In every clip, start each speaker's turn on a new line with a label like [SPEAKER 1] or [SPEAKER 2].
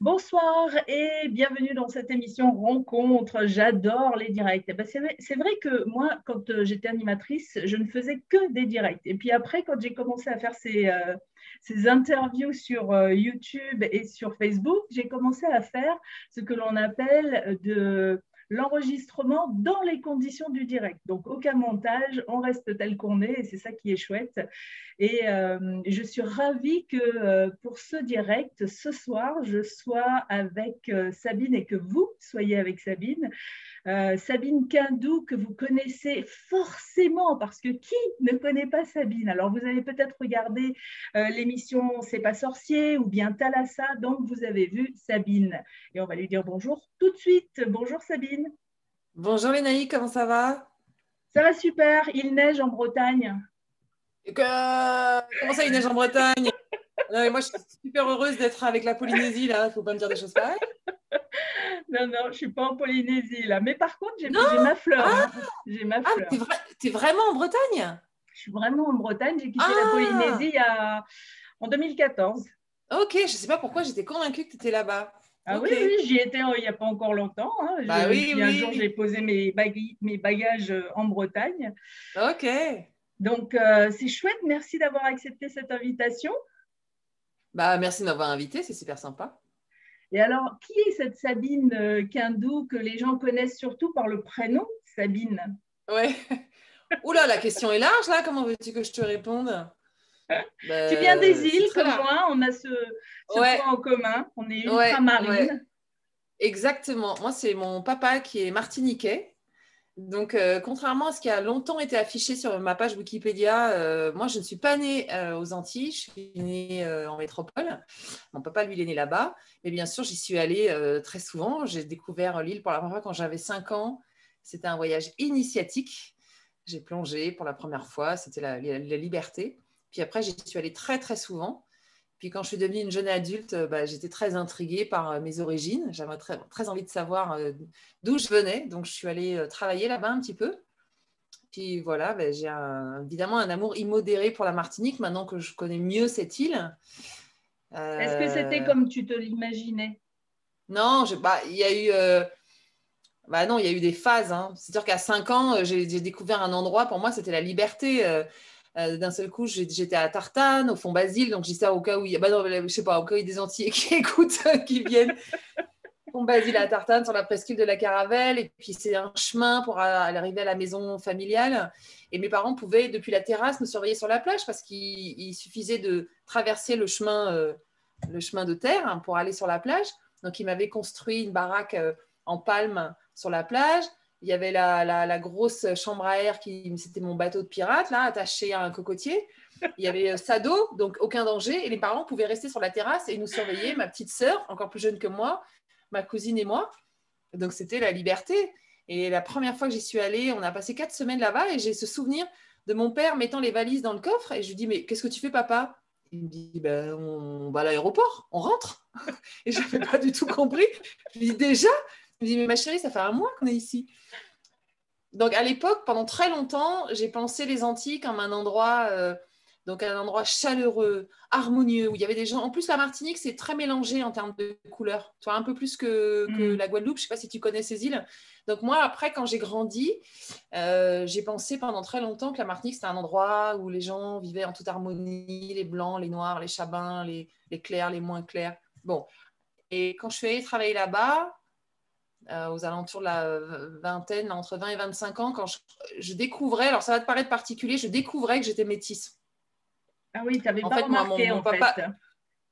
[SPEAKER 1] Bonsoir et bienvenue dans cette émission Rencontre. J'adore les directs. Eh ben, c'est vrai que moi, quand euh, j'étais animatrice, je ne faisais que des directs. Et puis après, quand j'ai commencé à faire ces, euh, interviews sur euh, YouTube et sur Facebook, j'ai commencé à faire ce que l'on appelle de l'enregistrement dans les conditions du direct. Donc, aucun montage, on reste tel qu'on est et c'est ça qui est chouette. Et euh, je suis ravie que euh, pour ce direct, ce soir, je sois avec euh, Sabine et que vous soyez avec Sabine. Sabine Quindou, que vous connaissez forcément, parce que qui ne connaît pas Sabine? Alors, vous avez peut-être regardé l'émission C'est pas sorcier ou bien Thalassa, donc vous avez vu Sabine. Et on va lui dire bonjour tout de suite. Bonjour Sabine.
[SPEAKER 2] Bonjour Lénaï, comment ça va?
[SPEAKER 1] Ça va super, il neige en Bretagne.
[SPEAKER 2] Comment ça, il neige en Bretagne? Moi, je suis super heureuse d'être avec la Polynésie, là. Il ne faut pas me dire des choses pareilles.
[SPEAKER 1] Non, non, je ne suis pas en Polynésie, là. Mais par contre, j'ai ma fleur. Hein.
[SPEAKER 2] Ah, j'ai ma fleur. Ah, tu es, vraiment en Bretagne?
[SPEAKER 1] Je suis vraiment en Bretagne. J'ai quitté la ah. Polynésie en 2014.
[SPEAKER 2] Ok, je ne sais pas pourquoi j'étais convaincue que tu étais là-bas.
[SPEAKER 1] Ah oui, oui j'y étais il n'y a pas encore longtemps. Hein. Bah oui, un jour, j'ai posé mes, mes, bagages euh, en Bretagne.
[SPEAKER 2] Ok.
[SPEAKER 1] Donc, euh, c'est chouette. Merci d'avoir accepté cette invitation.
[SPEAKER 2] Bah, merci de m'avoir invité. C'est super sympa.
[SPEAKER 1] Et alors, qui est cette Sabine euh, Quindou que les gens connaissent surtout par le prénom Sabine?
[SPEAKER 2] Ouais. Oula, la question est large là. Comment veux-tu que je te réponde?
[SPEAKER 1] Tu viens des bah, îles comme moi, on a ce, point en commun, on est ultramarine.
[SPEAKER 2] Exactement. Moi, c'est mon papa qui est martiniquais. Donc, euh, contrairement à ce qui a longtemps été affiché sur ma page Wikipédia, euh, moi, je ne suis pas née euh, aux Antilles, je suis née en métropole. Mon papa, lui, il est né là-bas. Mais bien sûr, j'y suis allée très souvent. J'ai découvert l'île pour la première fois quand j'avais 5 ans. C'était un voyage initiatique. J'ai plongé pour la première fois. C'était la, la liberté. Puis après, j'y suis allée très, très souvent. Puis quand je suis devenue une jeune adulte, euh, bah, j'étais très intriguée par euh, mes origines. J'avais très, très, envie de savoir euh, d'où je venais. Donc, je suis allée travailler là-bas un petit peu. Puis voilà, bah, j'ai évidemment un amour immodéré pour la Martinique maintenant que je connais mieux cette île.
[SPEAKER 1] Est-ce que c'était comme tu te l'imaginais?
[SPEAKER 2] Non, bah, il y a eu... Bah non, il y a eu des phases. Hein. C'est-à-dire qu'à 5 ans, j'ai découvert un endroit, pour moi, c'était la liberté. Euh, d'un seul coup, j'étais à Tartane, au fond Basile, donc ça au cas où il y a, bah non, je sais pas, au cas où il y a des Antillais qui écoutent, qui viennent. Fond Basile à Tartane, sur la presqu'île de la Caravelle, et puis c'est un chemin pour arriver à la maison familiale. Et mes parents pouvaient, depuis la terrasse, me surveiller sur la plage parce qu'il suffisait de traverser le chemin, euh, le chemin de terre hein, pour aller sur la plage. Donc, ils m'avaient construit une baraque euh, en palme sur la plage. Il y avait la, grosse chambre à air qui, c'était mon bateau de pirate, là, attaché à un cocotier. Il y avait euh, Sado, donc aucun danger. Et les parents pouvaient rester sur la terrasse et nous surveiller, ma petite sœur, encore plus jeune que moi, ma cousine et moi. Donc c'était la liberté. Et la première fois que j'y suis allée, on a passé quatre semaines là-bas et j'ai ce souvenir de mon père mettant les valises dans le coffre. Et je lui dis, mais qu'est-ce que tu fais, papa? Il me dit, ben, on va à l'aéroport, on rentre. Et je n'avais pas du tout compris. Je lui dis, déjà? Me dis, mais ma chérie, ça fait un mois qu'on est ici. Donc, à l'époque, pendant très longtemps, j'ai pensé les Antilles comme un endroit, euh, donc un endroit chaleureux, harmonieux, où il y avait des gens. En plus, la Martinique, c'est très mélangé en termes de couleurs. Tu vois, un peu plus que, mm. la Guadeloupe. Je ne sais pas si tu connais ces îles. Donc, moi, après, quand j'ai grandi, euh, j'ai pensé pendant très longtemps que la Martinique, c'était un endroit où les gens vivaient en toute harmonie, les blancs, les noirs, les chabins, les, les clairs, les moins clairs. Bon. Et quand je suis allée travailler là-bas, euh, aux alentours de la vingtaine, entre 20 et 25 ans, quand je, découvrais, alors ça va te paraître particulier, je découvrais que j'étais métisse.
[SPEAKER 1] Ah oui, tu n'avais pas fait, remarqué en papa... fait.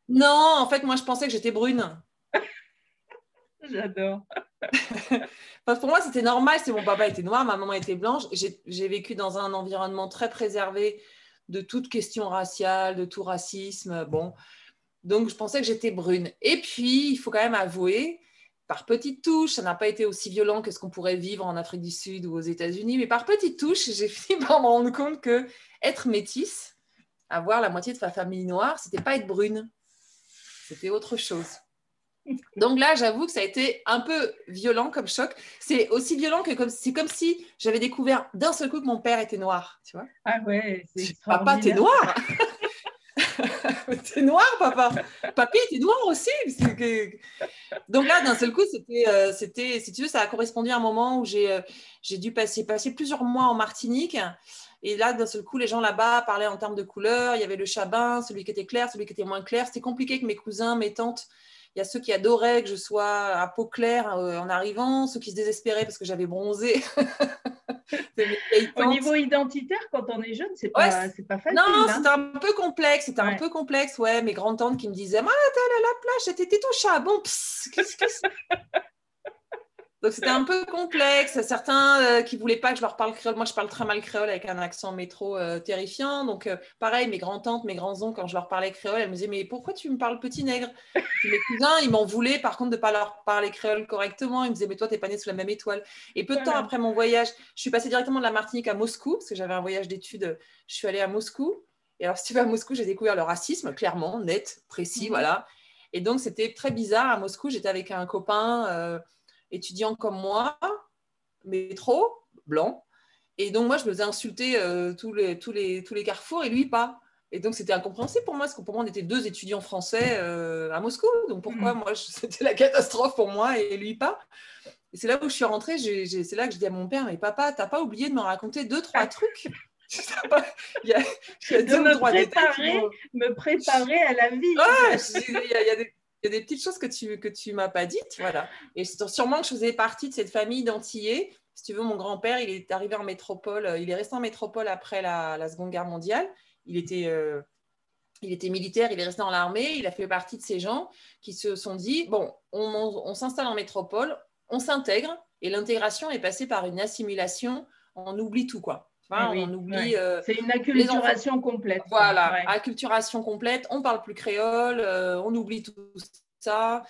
[SPEAKER 2] Non, en fait, moi, je pensais que j'étais brune.
[SPEAKER 1] J'adore.
[SPEAKER 2] pour moi, c'était normal. C'est mon papa était noir, ma maman était blanche. J'ai vécu dans un environnement très préservé de toute question raciale, de tout racisme. Bon, donc je pensais que j'étais brune. Et puis, il faut quand même avouer par petites touches, ça n'a pas été aussi violent que ce qu'on pourrait vivre en Afrique du Sud ou aux États-Unis, mais par petites touches, j'ai fini par me rendre compte que être métisse, avoir la moitié de sa famille noire, c'était pas être brune, c'était autre chose. Donc là, j'avoue que ça a été un peu violent comme choc. C'est aussi violent que comme c'est comme si j'avais découvert d'un seul coup que mon père était noir, tu vois.
[SPEAKER 1] Ah ouais, c'est
[SPEAKER 2] Papa, t'es noir. t'es noir, papa. Papy, t'es noir aussi. Donc là, d'un seul coup, c'était, c'était, si tu veux, ça a correspondu à un moment où j'ai, j'ai dû passer, passer plusieurs mois en Martinique. Et là, d'un seul coup, les gens là-bas parlaient en termes de couleurs. Il y avait le chabin, celui qui était clair, celui qui était moins clair. C'était compliqué avec mes cousins, mes tantes. Il y a ceux qui adoraient que je sois à peau claire euh, en arrivant, ceux qui se désespéraient parce que j'avais bronzé.
[SPEAKER 1] Au niveau identitaire, quand on est jeune, c'est pas, pas facile.
[SPEAKER 2] Non, hein. c'était un peu complexe. C'était un peu complexe, ouais. Mes grandes tantes qui me disaient Ah, t'es allée à la plage, t'étais tout chat. Bon, qu'est-ce que c'est? Donc c'était un peu complexe. Certains euh, qui voulaient pas que je leur parle créole. Moi, je parle très mal créole avec un accent métro euh, terrifiant. Donc euh, pareil, mes grands-tantes, mes grands-oncles, quand je leur parlais créole, elles me disaient mais pourquoi tu me parles petit nègre? Puis mes cousins, ils m'en voulaient par contre de pas leur parler créole correctement. Ils me disaient mais toi t'es pas né sous la même étoile. Et peu de temps après mon voyage, je suis passée directement de la Martinique à Moscou parce que j'avais un voyage d'études. Je suis allée à Moscou. Et alors si tu vas à Moscou, j'ai découvert le racisme clairement, net, précis, mhm. voilà. Et donc c'était très bizarre à Moscou. J'étais avec un copain étudiant comme moi, métro, blanc. Et donc, moi, je me faisais insulter euh, tous, les, tous, les, tous les carrefours et lui, pas. Et donc, c'était incompréhensible pour moi, parce que pour moi, on était deux étudiants français euh, à Moscou. Donc, pourquoi mm. moi, c'était la catastrophe pour moi et lui, pas? Et c'est là où je suis rentrée, c'est là que je dis à mon père, mais papa, t'as pas oublié de me raconter deux, trois trucs?
[SPEAKER 1] Il y a, de me préparer, me préparer à la vie.
[SPEAKER 2] il, y a, il y a des il y a des petites choses que tu que tu m'as pas dites, voilà. Et sûrement que je faisais partie de cette famille d'antillais. Si tu veux, mon grand-père, il est arrivé en métropole, euh, il est resté en métropole après la, Seconde Guerre mondiale. Il était, euh, il était militaire, il est resté dans l'armée. Il a fait partie de ces gens qui se sont dit bon, on, s'installe en métropole, on s'intègre, et l'intégration est passée par une assimilation. On oublie tout, quoi.
[SPEAKER 1] Ah on oublie. Euh, c'est une acculturation complète.
[SPEAKER 2] Voilà, acculturation complète. On parle plus créole, euh, on oublie tout ça.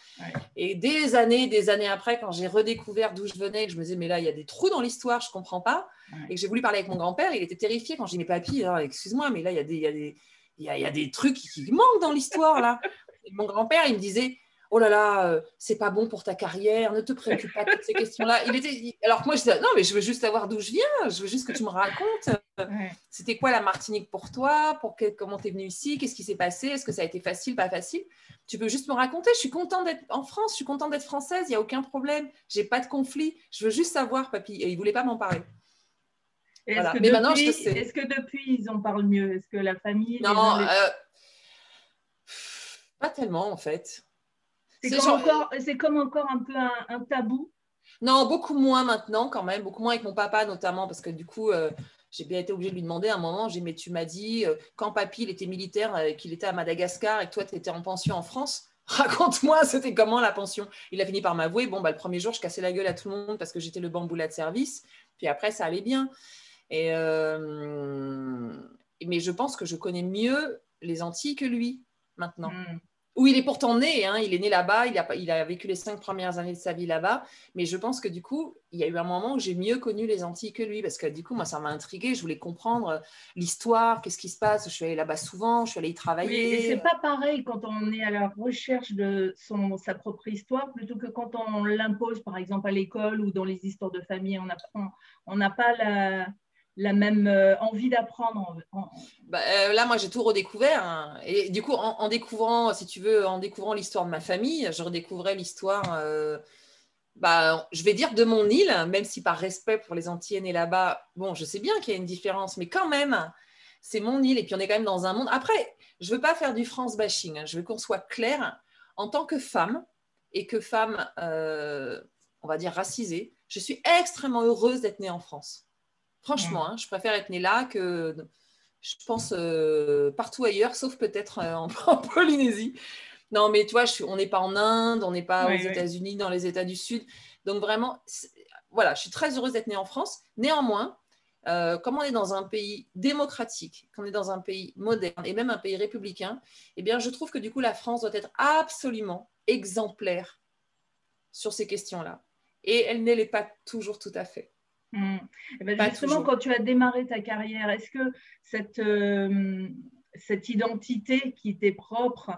[SPEAKER 2] Et des années, des années après, quand j'ai redécouvert d'où je venais, que je me disais, mais là, il y a des trous dans l'histoire, je comprends pas. Et que j'ai voulu parler avec mon grand-père, il était terrifié quand j'ai dit, mais papy, excuse-moi, mais là, il y a des, il y a des, il y a, des trucs qui manquent dans l'histoire, là. Et mon grand-père, il me disait, oh là là, euh, c'est pas bon pour ta carrière, ne te préoccupe pas de toutes ces questions-là. Il était, alors que moi je disais, non mais je veux juste savoir d'où je viens, je veux juste que tu me racontes. C'était quoi la Martinique pour toi, pour que, comment tu es venu ici, qu'est-ce qui s'est passé, est-ce que ça a été facile, pas facile? Tu peux juste me raconter? Je suis contente d'être en France, je suis contente d'être française, il y a aucun problème, j'ai pas de conflit. Je veux juste savoir, papy. Et il voulait pas m'en parler.
[SPEAKER 1] Est-ce que, maintenant, est que depuis ils en parlent mieux? Est-ce que la famille
[SPEAKER 2] Non. Euh, pas tellement en fait.
[SPEAKER 1] C'est comme, encore, comme encore un peu un, tabou.
[SPEAKER 2] Non, beaucoup moins maintenant quand même, beaucoup moins avec mon papa notamment, parce que du coup, euh, j'ai bien été obligée de lui demander à un moment, j'ai mais tu m'as dit, euh, quand papy il était militaire, euh, qu'il était à Madagascar et que toi tu étais en pension en France, raconte-moi, c'était comment la pension? Il a fini par m'avouer, bon, bah, le premier jour, je cassais la gueule à tout le monde parce que j'étais le bamboula de service, puis après, ça allait bien. Et, mais je pense que je connais mieux les Antilles que lui maintenant. Hmm où il est pourtant né, hein, il est né là-bas, il a, vécu les cinq premières années de sa vie là-bas, mais je pense que du coup, il y a eu un moment où j'ai mieux connu les Antilles que lui, parce que du coup, moi, ça m'a intrigué, je voulais comprendre euh, l'histoire, qu'est-ce qui se passe, je suis allée là-bas souvent, je suis allée y travailler.
[SPEAKER 1] C'est pas pareil quand on est à la recherche de sa propre histoire, plutôt que quand on l'impose, par exemple, à l'école ou dans les histoires de famille, on on n'a pas la la même euh, envie d'apprendre
[SPEAKER 2] bah, euh, Là, moi, j'ai tout redécouvert. Hein. Et du coup, en, découvrant, si tu veux, en découvrant l'histoire de ma famille, je redécouvrais l'histoire, euh, bah, je vais dire, de mon île, même si par respect pour les Antillais nés là-bas, bon, je sais bien qu'il y a une différence, mais quand même, c'est mon île. Et puis, on est quand même dans un monde. Après, je ne veux pas faire du France bashing. Hein. Je veux qu'on soit clair. En tant que femme, et que femme, on va dire, racisée, je suis extrêmement heureuse d'être née en France. Franchement, hein, je préfère être née là que, je pense, euh, partout ailleurs, sauf peut-être euh, en, Polynésie. Non, mais tu vois, on n'est pas en Inde, on n'est pas aux États-Unis, dans les États du Sud. Donc vraiment, voilà, je suis très heureuse d'être née en France. Néanmoins, euh, comme on est dans un pays démocratique, qu'on est dans un pays moderne et même un pays républicain, eh bien, je trouve que du coup, la France doit être absolument exemplaire sur ces questions-là. Et elle ne l'est pas toujours tout à fait.
[SPEAKER 1] Hmm. Eh ben, justement, quand tu as démarré ta carrière, est-ce que cette, euh, cette identité qui était propre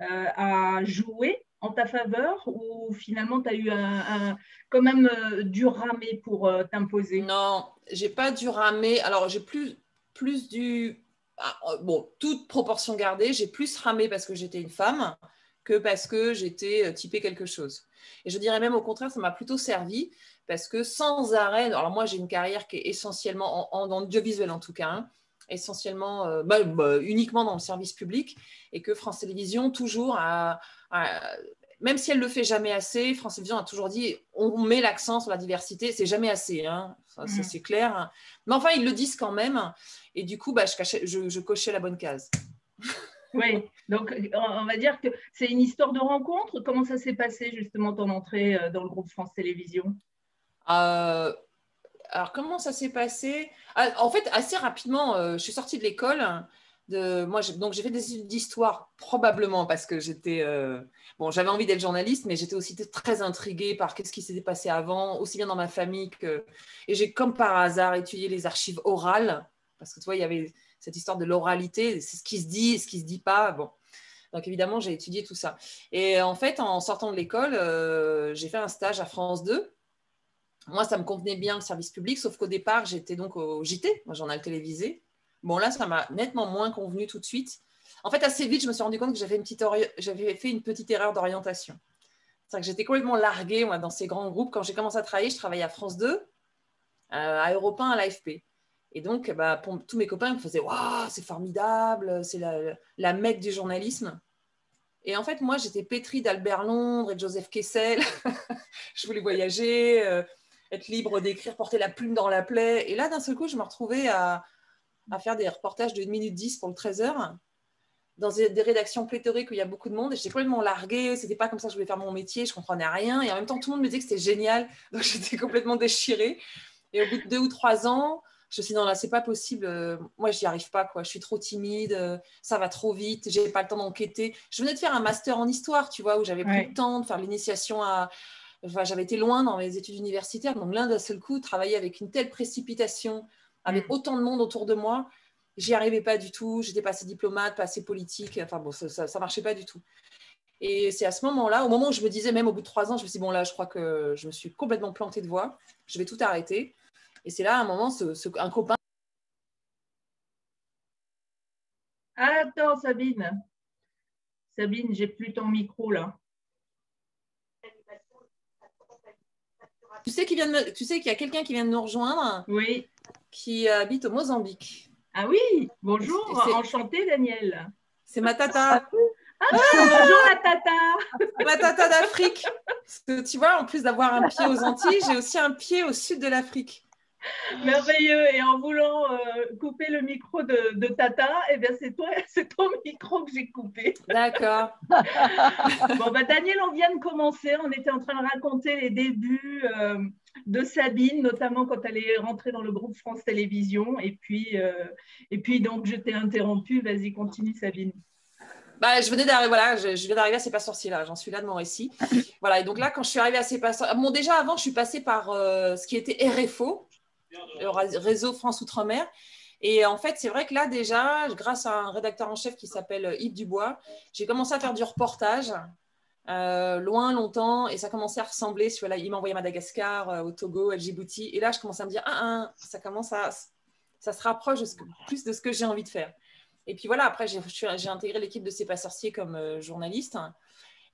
[SPEAKER 1] euh, a joué en ta faveur ou finalement tu as eu un, quand même euh, dû ramer pour t'imposer?
[SPEAKER 2] Non, j'ai pas dû ramer. Alors j'ai plus, plus dû ah, bon, toute proportion gardée, j'ai plus ramé parce que j'étais une femme que parce que j'étais typée quelque chose. Et je dirais même au contraire, ça m'a plutôt servi parce que sans arrêt, alors moi j'ai une carrière qui est essentiellement en, en, audiovisuel en tout cas, hein, essentiellement euh, bah, bah, uniquement dans le service public et que France Télévisions toujours a, même si elle le fait jamais assez, France Télévisions a toujours dit on met l'accent sur la diversité, c'est jamais assez, hein, mm. c'est clair. Mais enfin ils le disent quand même et du coup bah, je, je cochais la bonne case.
[SPEAKER 1] Oui, donc on va dire que c'est une histoire de rencontre. Comment ça s'est passé justement ton entrée euh, dans le groupe France Télévisions?
[SPEAKER 2] Euh, Alors comment ça s'est passé? Ah, En fait, assez rapidement, euh, je suis sortie de l'école. De, moi, donc j'ai fait des études d'histoire probablement parce que j'étais bon, j'avais envie d'être journaliste, mais j'étais aussi très intriguée par qu'est-ce qui s'était passé avant, aussi bien dans ma famille que et j'ai comme par hasard étudié les archives orales parce que tu vois, il y avait cette histoire de l'oralité, c'est ce qui se dit, ce qui se dit pas. Bon. Donc évidemment, j'ai étudié tout ça. Et en fait, en sortant de l'école, euh, j'ai fait un stage à France 2. Moi, ça me convenait bien le service public, sauf qu'au départ, j'étais donc au JT, moi journal télévisé. Bon, là, ça m'a nettement moins convenu tout de suite. En fait, assez vite, je me suis rendu compte que j'avais, une fait une petite erreur d'orientation. C'est-à-dire que j'étais complètement larguée moi, dans ces grands groupes. Quand j'ai commencé à travailler, je travaillais à France 2, euh, à Europe 1, à l'AFP. Et donc, bah, tous mes copains me faisaient Waouh, c'est formidable, c'est la, la mecque du journalisme. Et en fait, moi, j'étais pétrie d'Albert Londres et de Joseph Kessel. je voulais voyager, euh, être libre d'écrire, porter la plume dans la plaie. Et là, d'un seul coup, je me retrouvais à, à faire des reportages de 1 minute 10 pour le 13h dans des rédactions pléthoriques où il y a beaucoup de monde. Et j'étais complètement larguée. C'était pas comme ça que je voulais faire mon métier. Je comprenais rien. Et en même temps, tout le monde me disait que c'était génial. Donc, j'étais complètement déchirée. Et au bout de deux ou trois ans, je me suis dit non là c'est pas possible euh, moi j'y arrive pas quoi je suis trop timide euh, ça va trop vite j'ai pas le temps d'enquêter je venais de faire un master en histoire tu vois où j'avais plus le temps de faire l'initiation à enfin, j'avais été loin dans mes études universitaires donc l'un d'un seul coup travailler avec une telle précipitation avec mm. autant de monde autour de moi j'y arrivais pas du tout j'étais pas assez diplomate pas assez politique enfin bon ça, ça, marchait pas du tout et c'est à ce moment-là, au moment où je me disais, même au bout de trois ans, je me suis dit, bon là, je crois que je me suis complètement plantée de voix, je vais tout arrêter. Et c'est là, à un moment, ce, un copain.
[SPEAKER 1] Attends, Sabine. Sabine, j'ai plus ton micro là.
[SPEAKER 2] Tu sais qu'il y a quelqu'un qui vient de nous rejoindre.
[SPEAKER 1] Oui.
[SPEAKER 2] Qui habite au Mozambique.
[SPEAKER 1] Ah oui, bonjour, enchantée Daniel.
[SPEAKER 2] C'est ma tata.
[SPEAKER 1] Ah, bonjour la tata.
[SPEAKER 2] Ma tata d'Afrique. Tu vois, en plus d'avoir un pied aux Antilles, j'ai aussi un pied au sud de l'Afrique.
[SPEAKER 1] Merveilleux. Et en voulant euh, couper le micro de, Tata, eh bien c'est toi, c'est ton micro que j'ai coupé.
[SPEAKER 2] D'accord.
[SPEAKER 1] bon bah Daniel, on vient de commencer. On était en train de raconter les débuts euh, de Sabine, notamment quand elle est rentrée dans le groupe France Télévisions. Et puis, euh, et puis donc je t'ai interrompu. Vas-y, continue Sabine.
[SPEAKER 2] Bah, je venais d'arriver, voilà, je, viens d'arriver à C'est pas sorcier là, j'en suis là de mon récit. Voilà, et donc là, quand je suis arrivée à C'est pas sorcier, bon, déjà avant, je suis passée par ce qui était RFO, le réseau France Outre-mer. Et en fait, c'est vrai que là, déjà, grâce à un rédacteur en chef qui s'appelle Yves Dubois, j'ai commencé à faire du reportage euh, loin, longtemps, et ça commençait à ressembler. Sur, là, il m'a envoyé à Madagascar, euh, au Togo, à Djibouti. Et là, je commençais à me dire, ah, ah ça commence à. Ça se rapproche plus de ce que j'ai envie de faire. Et puis voilà, après, j'ai intégré l'équipe de C'est pas sorcier comme euh, journaliste.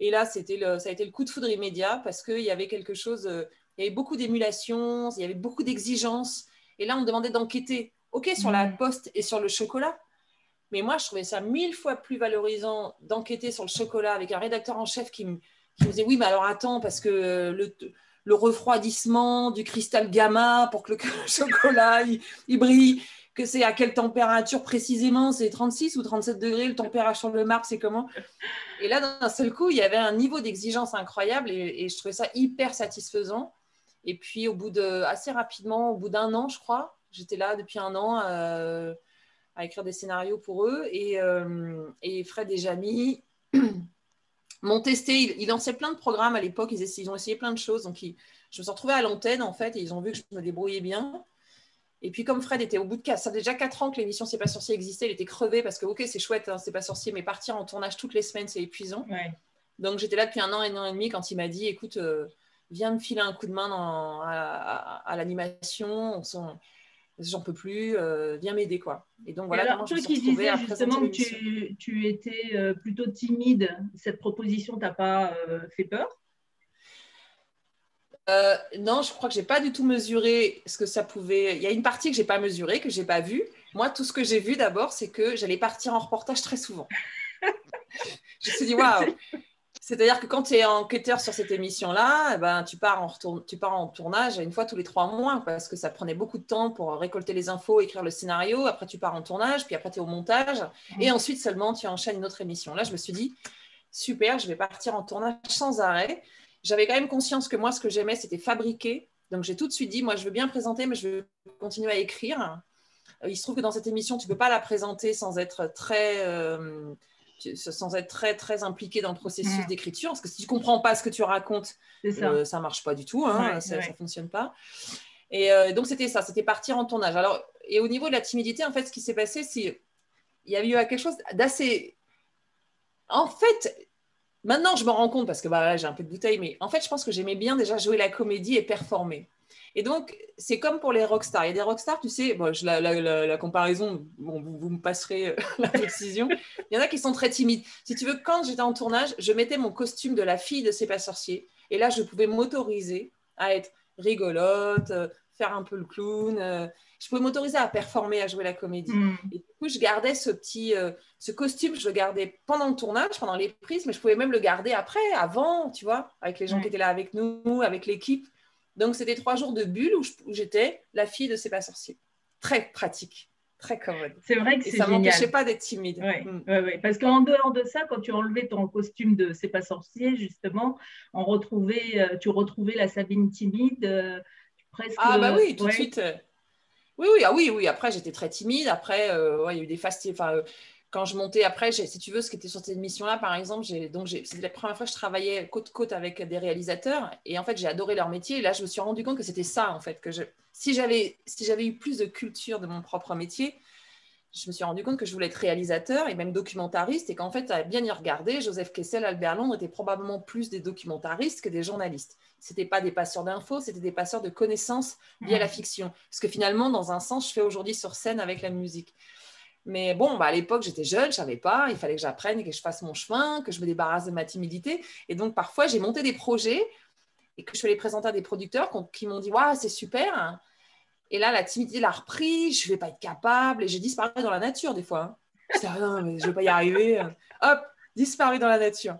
[SPEAKER 2] Et là, c'était ça a été le coup de foudre immédiat parce qu'il y avait quelque chose il y avait beaucoup d'émulation, il y avait beaucoup d'exigences. Et là, on me demandait d'enquêter, OK, sur la mm. poste et sur le chocolat. Mais moi, je trouvais ça mille fois plus valorisant d'enquêter sur le chocolat avec un rédacteur en chef qui me, disait Oui, mais alors attends, parce que le, le refroidissement du cristal gamma pour que le chocolat il, brille, que c'est à quelle température précisément? C'est 36 ou 37 degrés, le température sur le marque, c'est comment? Et là, d'un seul coup, il y avait un niveau d'exigence incroyable et, je trouvais ça hyper satisfaisant. Et puis, au bout de, assez rapidement, au bout d'un an, je crois, j'étais là depuis un an euh, à écrire des scénarios pour eux. Et, euh, Fred et Jamie m'ont testé. Ils, lançaient plein de programmes à l'époque. Ils, ont essayé plein de choses. Donc, je me suis retrouvée à l'antenne, en fait, et ils ont vu que je me débrouillais bien. Et puis, comme Fred était au bout de ça fait déjà 4 ans que l'émission C'est pas sorcier existait, il était crevé parce que, ok, c'est chouette, hein, c'est pas sorcier, mais partir en tournage toutes les semaines, c'est épuisant. Donc, j'étais là depuis un an et un an et demi quand il m'a dit, écoute, euh, viens me filer un coup de main à, l'animation. j'en peux plus, euh, viens m'aider quoi.
[SPEAKER 1] Et donc voilà alors, toi qui disais justement que tu, tu, étais euh, plutôt timide, cette proposition t'a pas euh, fait peur?
[SPEAKER 2] Non, je crois que j'ai pas du tout mesuré ce que ça pouvait. Il y a une partie que j'ai pas mesurée, que j'ai pas vue. Moi, tout ce que j'ai vu d'abord, c'est que j'allais partir en reportage très souvent. je me suis dit waouh, c'est-à-dire que quand tu es enquêteur sur cette émission-là, eh ben, tu, pars en tu pars en tournage une fois tous les trois mois parce que ça prenait beaucoup de temps pour récolter les infos, écrire le scénario. Après, tu pars en tournage, puis après, tu es au montage. Et ensuite seulement, tu enchaînes une autre émission. Là, je me suis dit, super, je vais partir en tournage sans arrêt. J'avais quand même conscience que moi, ce que j'aimais, c'était fabriquer. Donc, j'ai tout de suite dit, moi, je veux bien présenter, mais je veux continuer à écrire. Il se trouve que dans cette émission, tu ne peux pas la présenter sans être très... Euh, sans être très très impliqué dans le processus mm. d'écriture parce que si tu comprends pas ce que tu racontes ça. Euh, ça marche pas du tout hein, ça, ne fonctionne pas et euh, donc c'était ça c'était partir en tournage alors et au niveau de la timidité en fait ce qui s'est passé c'est il y a eu quelque chose d'assez en fait maintenant je me rends compte parce que bah, j'ai un peu de bouteille mais en fait je pense que j'aimais bien déjà jouer la comédie et performer et donc, c'est comme pour les rockstars. Il y a des rockstars, tu sais, bon, je, la, la, comparaison, bon, vous, me passerez euh, la précision. Il y en a qui sont très timides. Si tu veux, quand j'étais en tournage, je mettais mon costume de la fille de C'est pas sorcier. Et là, je pouvais m'autoriser à être rigolote, euh, faire un peu le clown. Euh, je pouvais m'autoriser à performer, à jouer la comédie. Mm. Et du coup, je gardais ce petit, ce costume, je le gardais pendant le tournage, pendant les prises, mais je pouvais même le garder après, avant, tu vois, avec les gens qui étaient là avec nous, avec l'équipe. Donc, c'était trois jours de bulle où j'étais la fille de C'est pas sorcier. Très pratique, très commode.
[SPEAKER 1] C'est vrai que c'est.
[SPEAKER 2] Ça m'empêchait pas d'être timide.
[SPEAKER 1] Mm. Parce qu'en dehors de ça, quand tu enlevais ton costume de C'est pas sorcier, justement, on retrouvait, euh, tu retrouvais la Sabine timide. Euh, presque...
[SPEAKER 2] Ah bah oui, tout de suite. Euh, oui, oui, ah oui, oui. Après, j'étais très timide. Après, il y a eu des fastidies quand je montais après, si tu veux, ce qui était sur cette émission-là, par exemple, donc c'était la première fois que je travaillais côte côte avec des réalisateurs, et en fait, j'ai adoré leur métier. Et là, je me suis rendu compte que c'était ça, en fait, que je, si j'avais si j'avais eu plus de culture de mon propre métier, je me suis rendu compte que je voulais être réalisateur et même documentariste, et qu'en fait, à bien y regarder, Joseph Kessel, Albert Londres étaient probablement plus des documentaristes que des journalistes. C'était pas des passeurs d'infos, c'était des passeurs de connaissances liées à la fiction. Parce que finalement, dans un sens, je fais aujourd'hui sur scène avec la musique. Mais bon, bah, à l'époque, j'étais jeune, je ne savais pas, il fallait que j'apprenne et que je fasse mon chemin, que je me débarrasse de ma timidité. Et donc, parfois, j'ai monté des projets et que je les présenter à des producteurs qui m'ont dit Waouh, c'est super. Et là, la timidité l'a repris, je ne vais pas être capable. Et j'ai disparu dans la nature des fois. Hein. Je non, mais je ne vais pas y arriver. Hop, disparu dans la nature.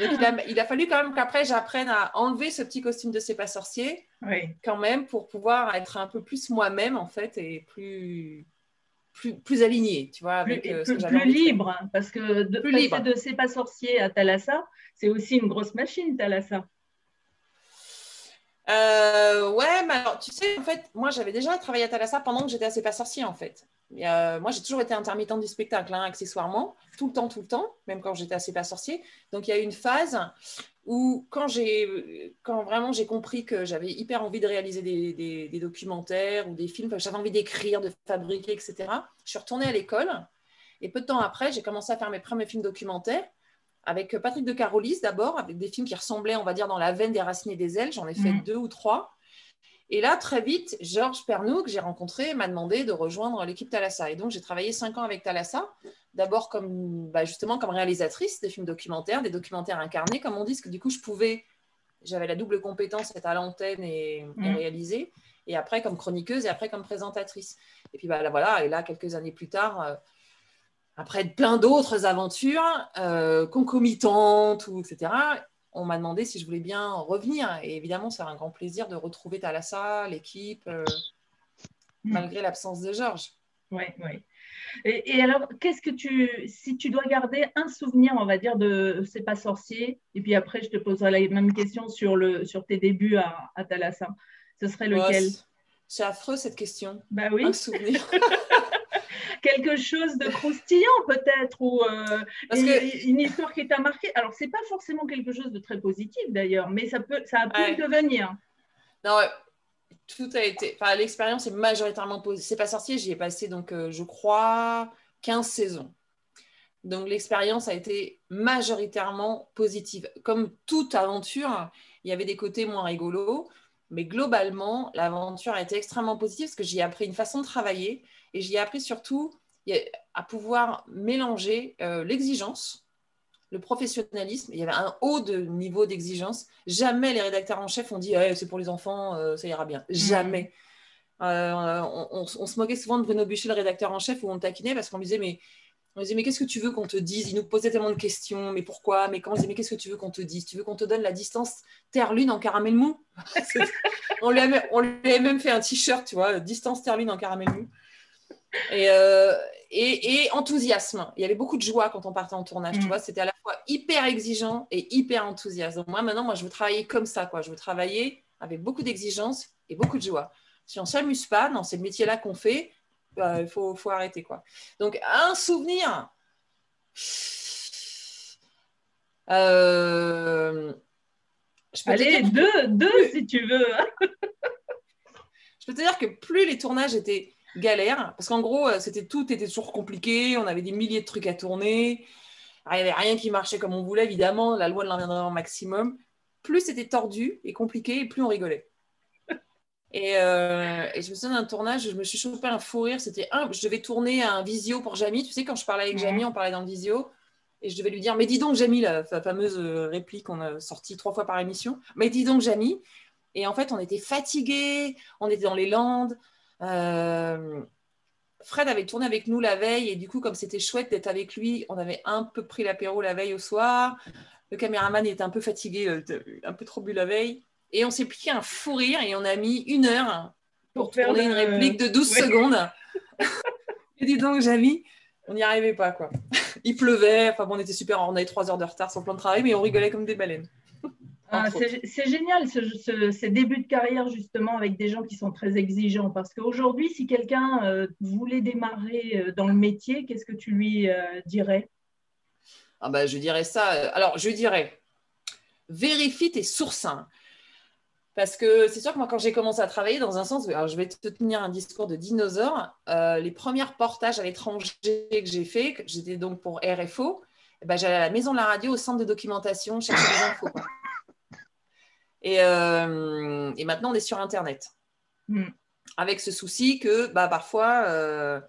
[SPEAKER 2] Donc, il a, fallu quand même qu'après, j'apprenne à enlever ce petit costume de C'est pas sorcier, quand même, pour pouvoir être un peu plus moi-même, en fait, et plus plus, aligné, tu vois, avec
[SPEAKER 1] plus, euh, ce que plus libre, hein, parce que de plus passer de C'est pas sorcier à Thalassa, c'est aussi une grosse machine, Thalassa.
[SPEAKER 2] Euh, ouais, mais alors, tu sais, en fait, moi, j'avais déjà travaillé à Thalassa pendant que j'étais assez pas sorcier, en fait. Euh, moi, j'ai toujours été intermittent du spectacle, hein, accessoirement, tout le temps, tout le temps, même quand j'étais assez pas sorcier. Donc, il y a eu une phase où, quand, j'ai, quand vraiment j'ai compris que j'avais hyper envie de réaliser des, des, documentaires ou des films, j'avais envie d'écrire, de fabriquer, etc., je suis retournée à l'école. Et peu de temps après, j'ai commencé à faire mes premiers films documentaires avec Patrick de Carolis d'abord, avec des films qui ressemblaient, on va dire, dans la veine des racines et des ailes. J'en ai fait mmh. deux ou trois. Et là, très vite, Georges Pernoud, que j'ai rencontré, m'a demandé de rejoindre l'équipe Thalassa. Et donc, j'ai travaillé cinq ans avec Thalassa, d'abord comme, bah, justement comme réalisatrice des films documentaires, des documentaires incarnés, comme on dit, parce que du coup, je pouvais, j'avais la double compétence d'être à l'antenne et, mmh. réaliser, et après comme chroniqueuse et après comme présentatrice. Et puis, bah, là, voilà, et là, quelques années plus tard, euh, après plein d'autres aventures euh, concomitantes, ou, etc., on m'a demandé si je voulais bien revenir. Et évidemment, c'est un grand plaisir de retrouver Thalassa, l'équipe, euh, mm. malgré l'absence de Georges.
[SPEAKER 1] Oui, oui. Et, alors, qu'est-ce que tu, si tu dois garder un souvenir, on va dire, de C'est pas sorcier, et puis après, je te poserai la même question sur, le, sur tes débuts à, à Thalassa, ce serait lequel?
[SPEAKER 2] C'est affreux cette question.
[SPEAKER 1] Bah oui.
[SPEAKER 2] Un souvenir.
[SPEAKER 1] quelque chose de croustillant peut-être ou euh, une, histoire qui t'a marqué. Alors c'est pas forcément quelque chose de très positif d'ailleurs, mais ça peut, ça a pu devenir.
[SPEAKER 2] Non, tout a été. Enfin, l'expérience est majoritairement positive. C'est pas sorcier, j'y ai passé donc euh, je crois 15 saisons. Donc l'expérience a été majoritairement positive. Comme toute aventure, il y avait des côtés moins rigolos. Mais globalement, l'aventure a été extrêmement positive parce que j'y ai appris une façon de travailler et j'y ai appris surtout à pouvoir mélanger euh, l'exigence, le professionnalisme. Il y avait un haut de niveau d'exigence. Jamais les rédacteurs en chef ont dit eh, c'est pour les enfants, euh, ça ira bien. Mmh. Jamais. Euh, on, se moquait souvent de Bruno Buchet, le rédacteur en chef, où on le taquinait parce qu'on lui disait mais on disait, mais qu'est-ce que tu veux qu'on te dise? Il nous posait tellement de questions, mais pourquoi? Mais quand on disait, mais qu'est-ce que tu veux qu'on te dise? Tu veux qu'on te donne la distance Terre-Lune en caramel mou? On, lui a, même fait un t-shirt, tu vois, distance Terre-Lune en caramel mou. Euh, et, et, enthousiasme. Il y avait beaucoup de joie quand on partait en tournage, tu mm. vois. C'était à la fois hyper exigeant et hyper enthousiaste. Donc moi, maintenant, moi, je veux travailler comme ça, quoi. Je veux travailler avec beaucoup d'exigence et beaucoup de joie. Si on ne s'amuse pas dans ces métiers-là qu'on fait, bah, il faut, faut, arrêter. Quoi. Donc, un souvenir.
[SPEAKER 1] Euh, je peux Allez, dire deux, si tu veux.
[SPEAKER 2] je peux te dire que plus les tournages étaient galères, parce qu'en gros, euh, c'était tout était toujours compliqué, on avait des milliers de trucs à tourner, il n'y avait rien qui marchait comme on voulait, évidemment, la loi de l'inventaire maximum. Plus c'était tordu et compliqué, et plus on rigolait. Euh, et, je me souviens d'un tournage, je me suis chopé un fou rire. C'était un, je devais tourner un visio pour Jamie. Tu sais, quand je parlais avec Jamie, on parlait dans le visio. Et je devais lui dire, mais dis donc, Jamie, la, fameuse euh, réplique qu'on a sortie trois fois par émission. Mais dis donc, Jamie. Et en fait, on était fatigués, on était dans les Landes. Euh, Fred avait tourné avec nous la veille. Et du coup, comme c'était chouette d'être avec lui, on avait un peu pris l'apéro la veille au soir. Le caméraman était un peu fatigué, un peu trop bu la veille. Et on s'est piqué un fou rire et on a mis une heure pour, tourner une réplique de 12 secondes. et dis donc, Jamie, on n'y arrivait pas, quoi. Il pleuvait, enfin bon, on était super, on avait trois heures de retard sur le plan de travail, mais on rigolait comme des baleines.
[SPEAKER 1] Ah, c'est génial ces débuts de carrière justement avec des gens qui sont très exigeants parce qu'aujourd'hui, si quelqu'un euh, voulait démarrer euh, dans le métier, qu'est-ce que tu lui euh, dirais?
[SPEAKER 2] Ah bah, Je dirais ça. Alors, je dirais, vérifie tes sources. Parce que c'est sûr que moi, quand j'ai commencé à travailler, dans un sens, alors je vais te tenir un discours de dinosaure. Euh, les premiers portages à l'étranger que j'ai fait, j'étais donc pour RFO, eh ben, j'allais à la maison de la radio, au centre de documentation, chercher des infos. Et, euh, et, maintenant, on est sur Internet. Hmm. Avec ce souci que bah, parfois, euh,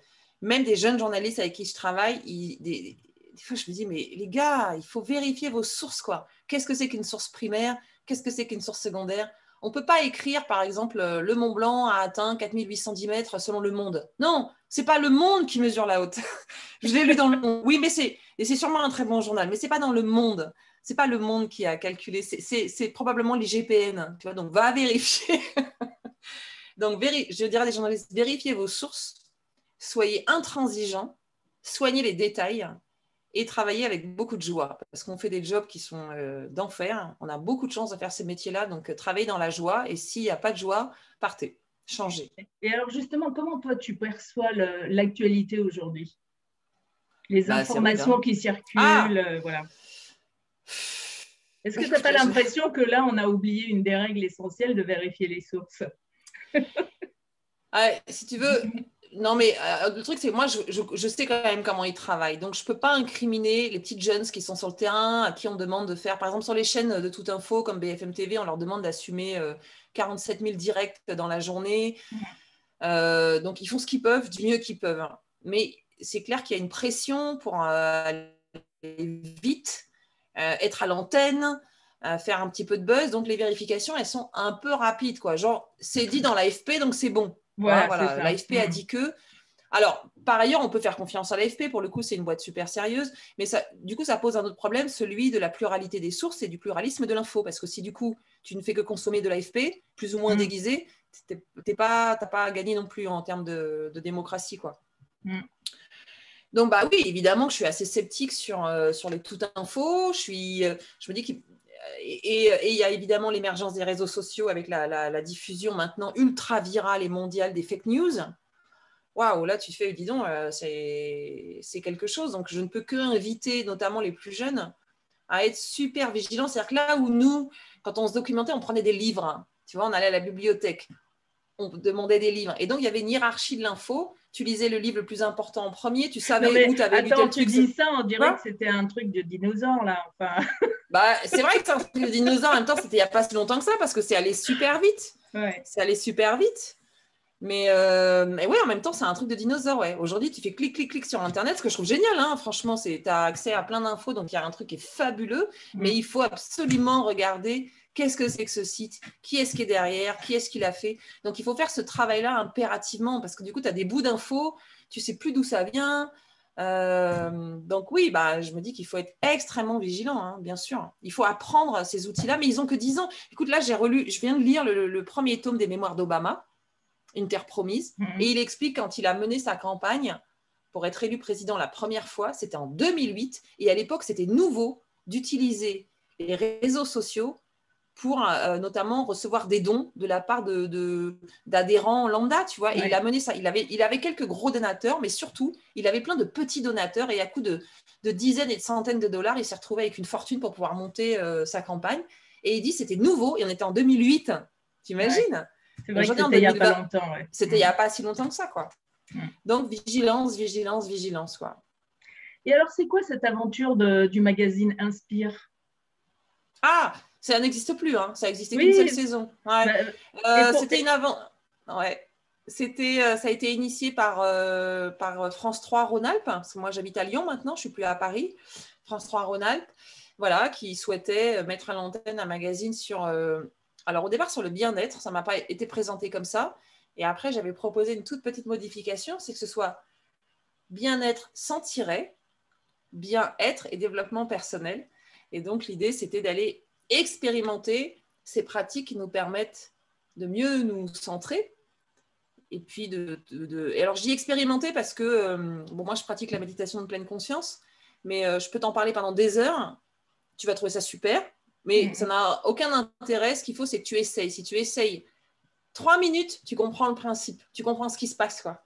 [SPEAKER 2] même des jeunes journalistes avec qui je travaille, des, des, fois, je me dis, mais les gars, il faut vérifier vos sources. quoi. Qu'est-ce que c'est qu'une source primaire? Qu'est-ce que c'est qu'une source secondaire? On ne peut pas écrire, par exemple, euh, le Mont Blanc a atteint 4810 mètres selon le monde. Non, c'est pas le monde qui mesure la haute. Je l'ai lu dans le monde. Oui, mais c'est, et c'est sûrement un très bon journal, mais c'est pas dans le monde. C'est pas le monde qui a calculé. C'est, probablement les GPN. Tu vois, donc va vérifier. donc, je dirais à des journalistes, vérifiez vos sources, soyez intransigeants, soignez les détails et travailler avec beaucoup de joie parce qu'on fait des jobs qui sont euh, d'enfer. On a beaucoup de chance de faire ces métiers-là, donc euh, travailler dans la joie. Et s'il n'y a pas de joie, partez, changez.
[SPEAKER 1] Et alors justement, comment toi tu perçois l'actualité aujourd'hui? Les bah, informations qui circulent, ah euh, voilà. Est-ce que tu n'as pas l'impression que là, on a oublié une des règles essentielles de vérifier les sources?
[SPEAKER 2] Ah, Si tu veux, non, mais euh, le truc, c'est que moi, je, sais quand même comment ils travaillent. Donc, je ne peux pas incriminer les petites jeunes qui sont sur le terrain, à qui on demande de faire, par exemple, sur les chaînes de toute info comme BFM TV, on leur demande d'assumer 47 000 directs dans la journée. Euh, donc, ils font ce qu'ils peuvent, du mieux qu'ils peuvent. Mais c'est clair qu'il y a une pression pour euh, aller vite, être à l'antenne, faire un petit peu de buzz. Donc, les vérifications, elles sont un peu rapides. Quoi. Genre, c'est dit dans l'AFP, donc c'est bon. Voilà, l'AFP a mm. dit que. Alors, par ailleurs, on peut faire confiance à l'AFP. Pour le coup, c'est une boîte super sérieuse. Mais ça, du coup, ça pose un autre problème, celui de la pluralité des sources et du pluralisme de l'info. Parce que si du coup, tu ne fais que consommer de l'AFP, plus ou moins mm. déguisé, tu n'as pas, pas gagné non plus en termes de, démocratie. quoi. Mm. Donc, bah oui, évidemment je suis assez sceptique sur, euh, les toutes infos. Euh, et, il y a évidemment l'émergence des réseaux sociaux avec la, diffusion maintenant ultra virale et mondiale des fake news. Waouh, là tu fais, dis donc, euh, c'est quelque chose. Donc je ne peux que inviter notamment les plus jeunes à être super vigilants. C'est-à-dire que là où nous, quand on se documentait, on prenait des livres. Tu vois, on allait à la bibliothèque, on demandait des livres. Et donc il y avait une hiérarchie de l'info tu lisais le livre le plus important en premier, tu savais où tu avais lu tel
[SPEAKER 1] tu dis ça, on dirait que c'était un truc de dinosaure, là. Enfin...
[SPEAKER 2] Bah, c'est vrai que c'est un truc de dinosaure, en même temps, c'était il n'y a pas si longtemps que ça, parce que c'est allé super vite. C'est allé super vite. Mais, euh, ouais, en même temps, c'est un truc de dinosaure. Ouais. Aujourd'hui, tu fais clic, clic, clic sur Internet, ce que je trouve génial. Hein. Franchement, tu as accès à plein d'infos, donc il y a un truc qui est fabuleux. Mm. Mais il faut absolument regarder qu'est-ce que c'est que ce site, qui est-ce qui est derrière, qui est-ce qui l'a fait. Donc, il faut faire ce travail-là impérativement, parce que du coup, tu as des bouts d'infos, tu sais plus d'où ça vient. Euh, donc oui, bah, je me dis qu'il faut être extrêmement vigilant, hein, bien sûr. Il faut apprendre ces outils-là, mais ils ont que 10 ans. Écoute, là, j'ai relu, je viens de lire le premier tome des mémoires d'Obama une terre promise. Mhm. Et il explique quand il a mené sa campagne pour être élu président la première fois, c'était en 2008. Et à l'époque, c'était nouveau d'utiliser les réseaux sociaux pour euh, notamment recevoir des dons de la part d'adhérents de, lambda, tu vois. Et il a mené ça. Il avait, il avait quelques gros donateurs, mais surtout, il avait plein de petits donateurs. Et à coup de, dizaines et de centaines de dollars, il s'est retrouvé avec une fortune pour pouvoir monter euh, sa campagne. Et il dit c'était nouveau, et on était en 2008. T'imagines?
[SPEAKER 1] C'est vrai que c'était il n'y a pas longtemps.
[SPEAKER 2] C'était il n'y a pas si longtemps que ça, quoi. Donc, vigilance, vigilance, vigilance, quoi.
[SPEAKER 1] Et alors, c'est quoi cette aventure de, du magazine Inspire?
[SPEAKER 2] Ah, ça n'existe plus, hein. ça existait qu'une seule saison. Bah, euh, c'était une avant. Ouais. C'était, euh, ça a été initié par, euh, par France 3 Rhône-Alpes, parce que moi j'habite à Lyon maintenant, je suis plus à Paris. France 3 Rhône-Alpes, voilà, qui souhaitait mettre à l'antenne un magazine sur alors au départ sur le bien-être, ça m'a pas été présenté comme ça. Et après, j'avais proposé une toute petite modification, c'est que ce soit bien-être sans bien-être et développement personnel. Et donc l'idée, c'était d'aller expérimenter ces pratiques qui nous permettent de mieux nous centrer. Et puis de, Et alors j'y parce que euh, bon, moi je pratique la méditation de pleine conscience, mais euh, je peux t'en parler pendant des heures. Tu vas trouver ça super. Mais ça n'a aucun intérêt. Ce qu'il faut, c'est que tu essayes. Si tu essayes trois minutes, tu comprends le principe, tu comprends ce qui se passe. Quoi.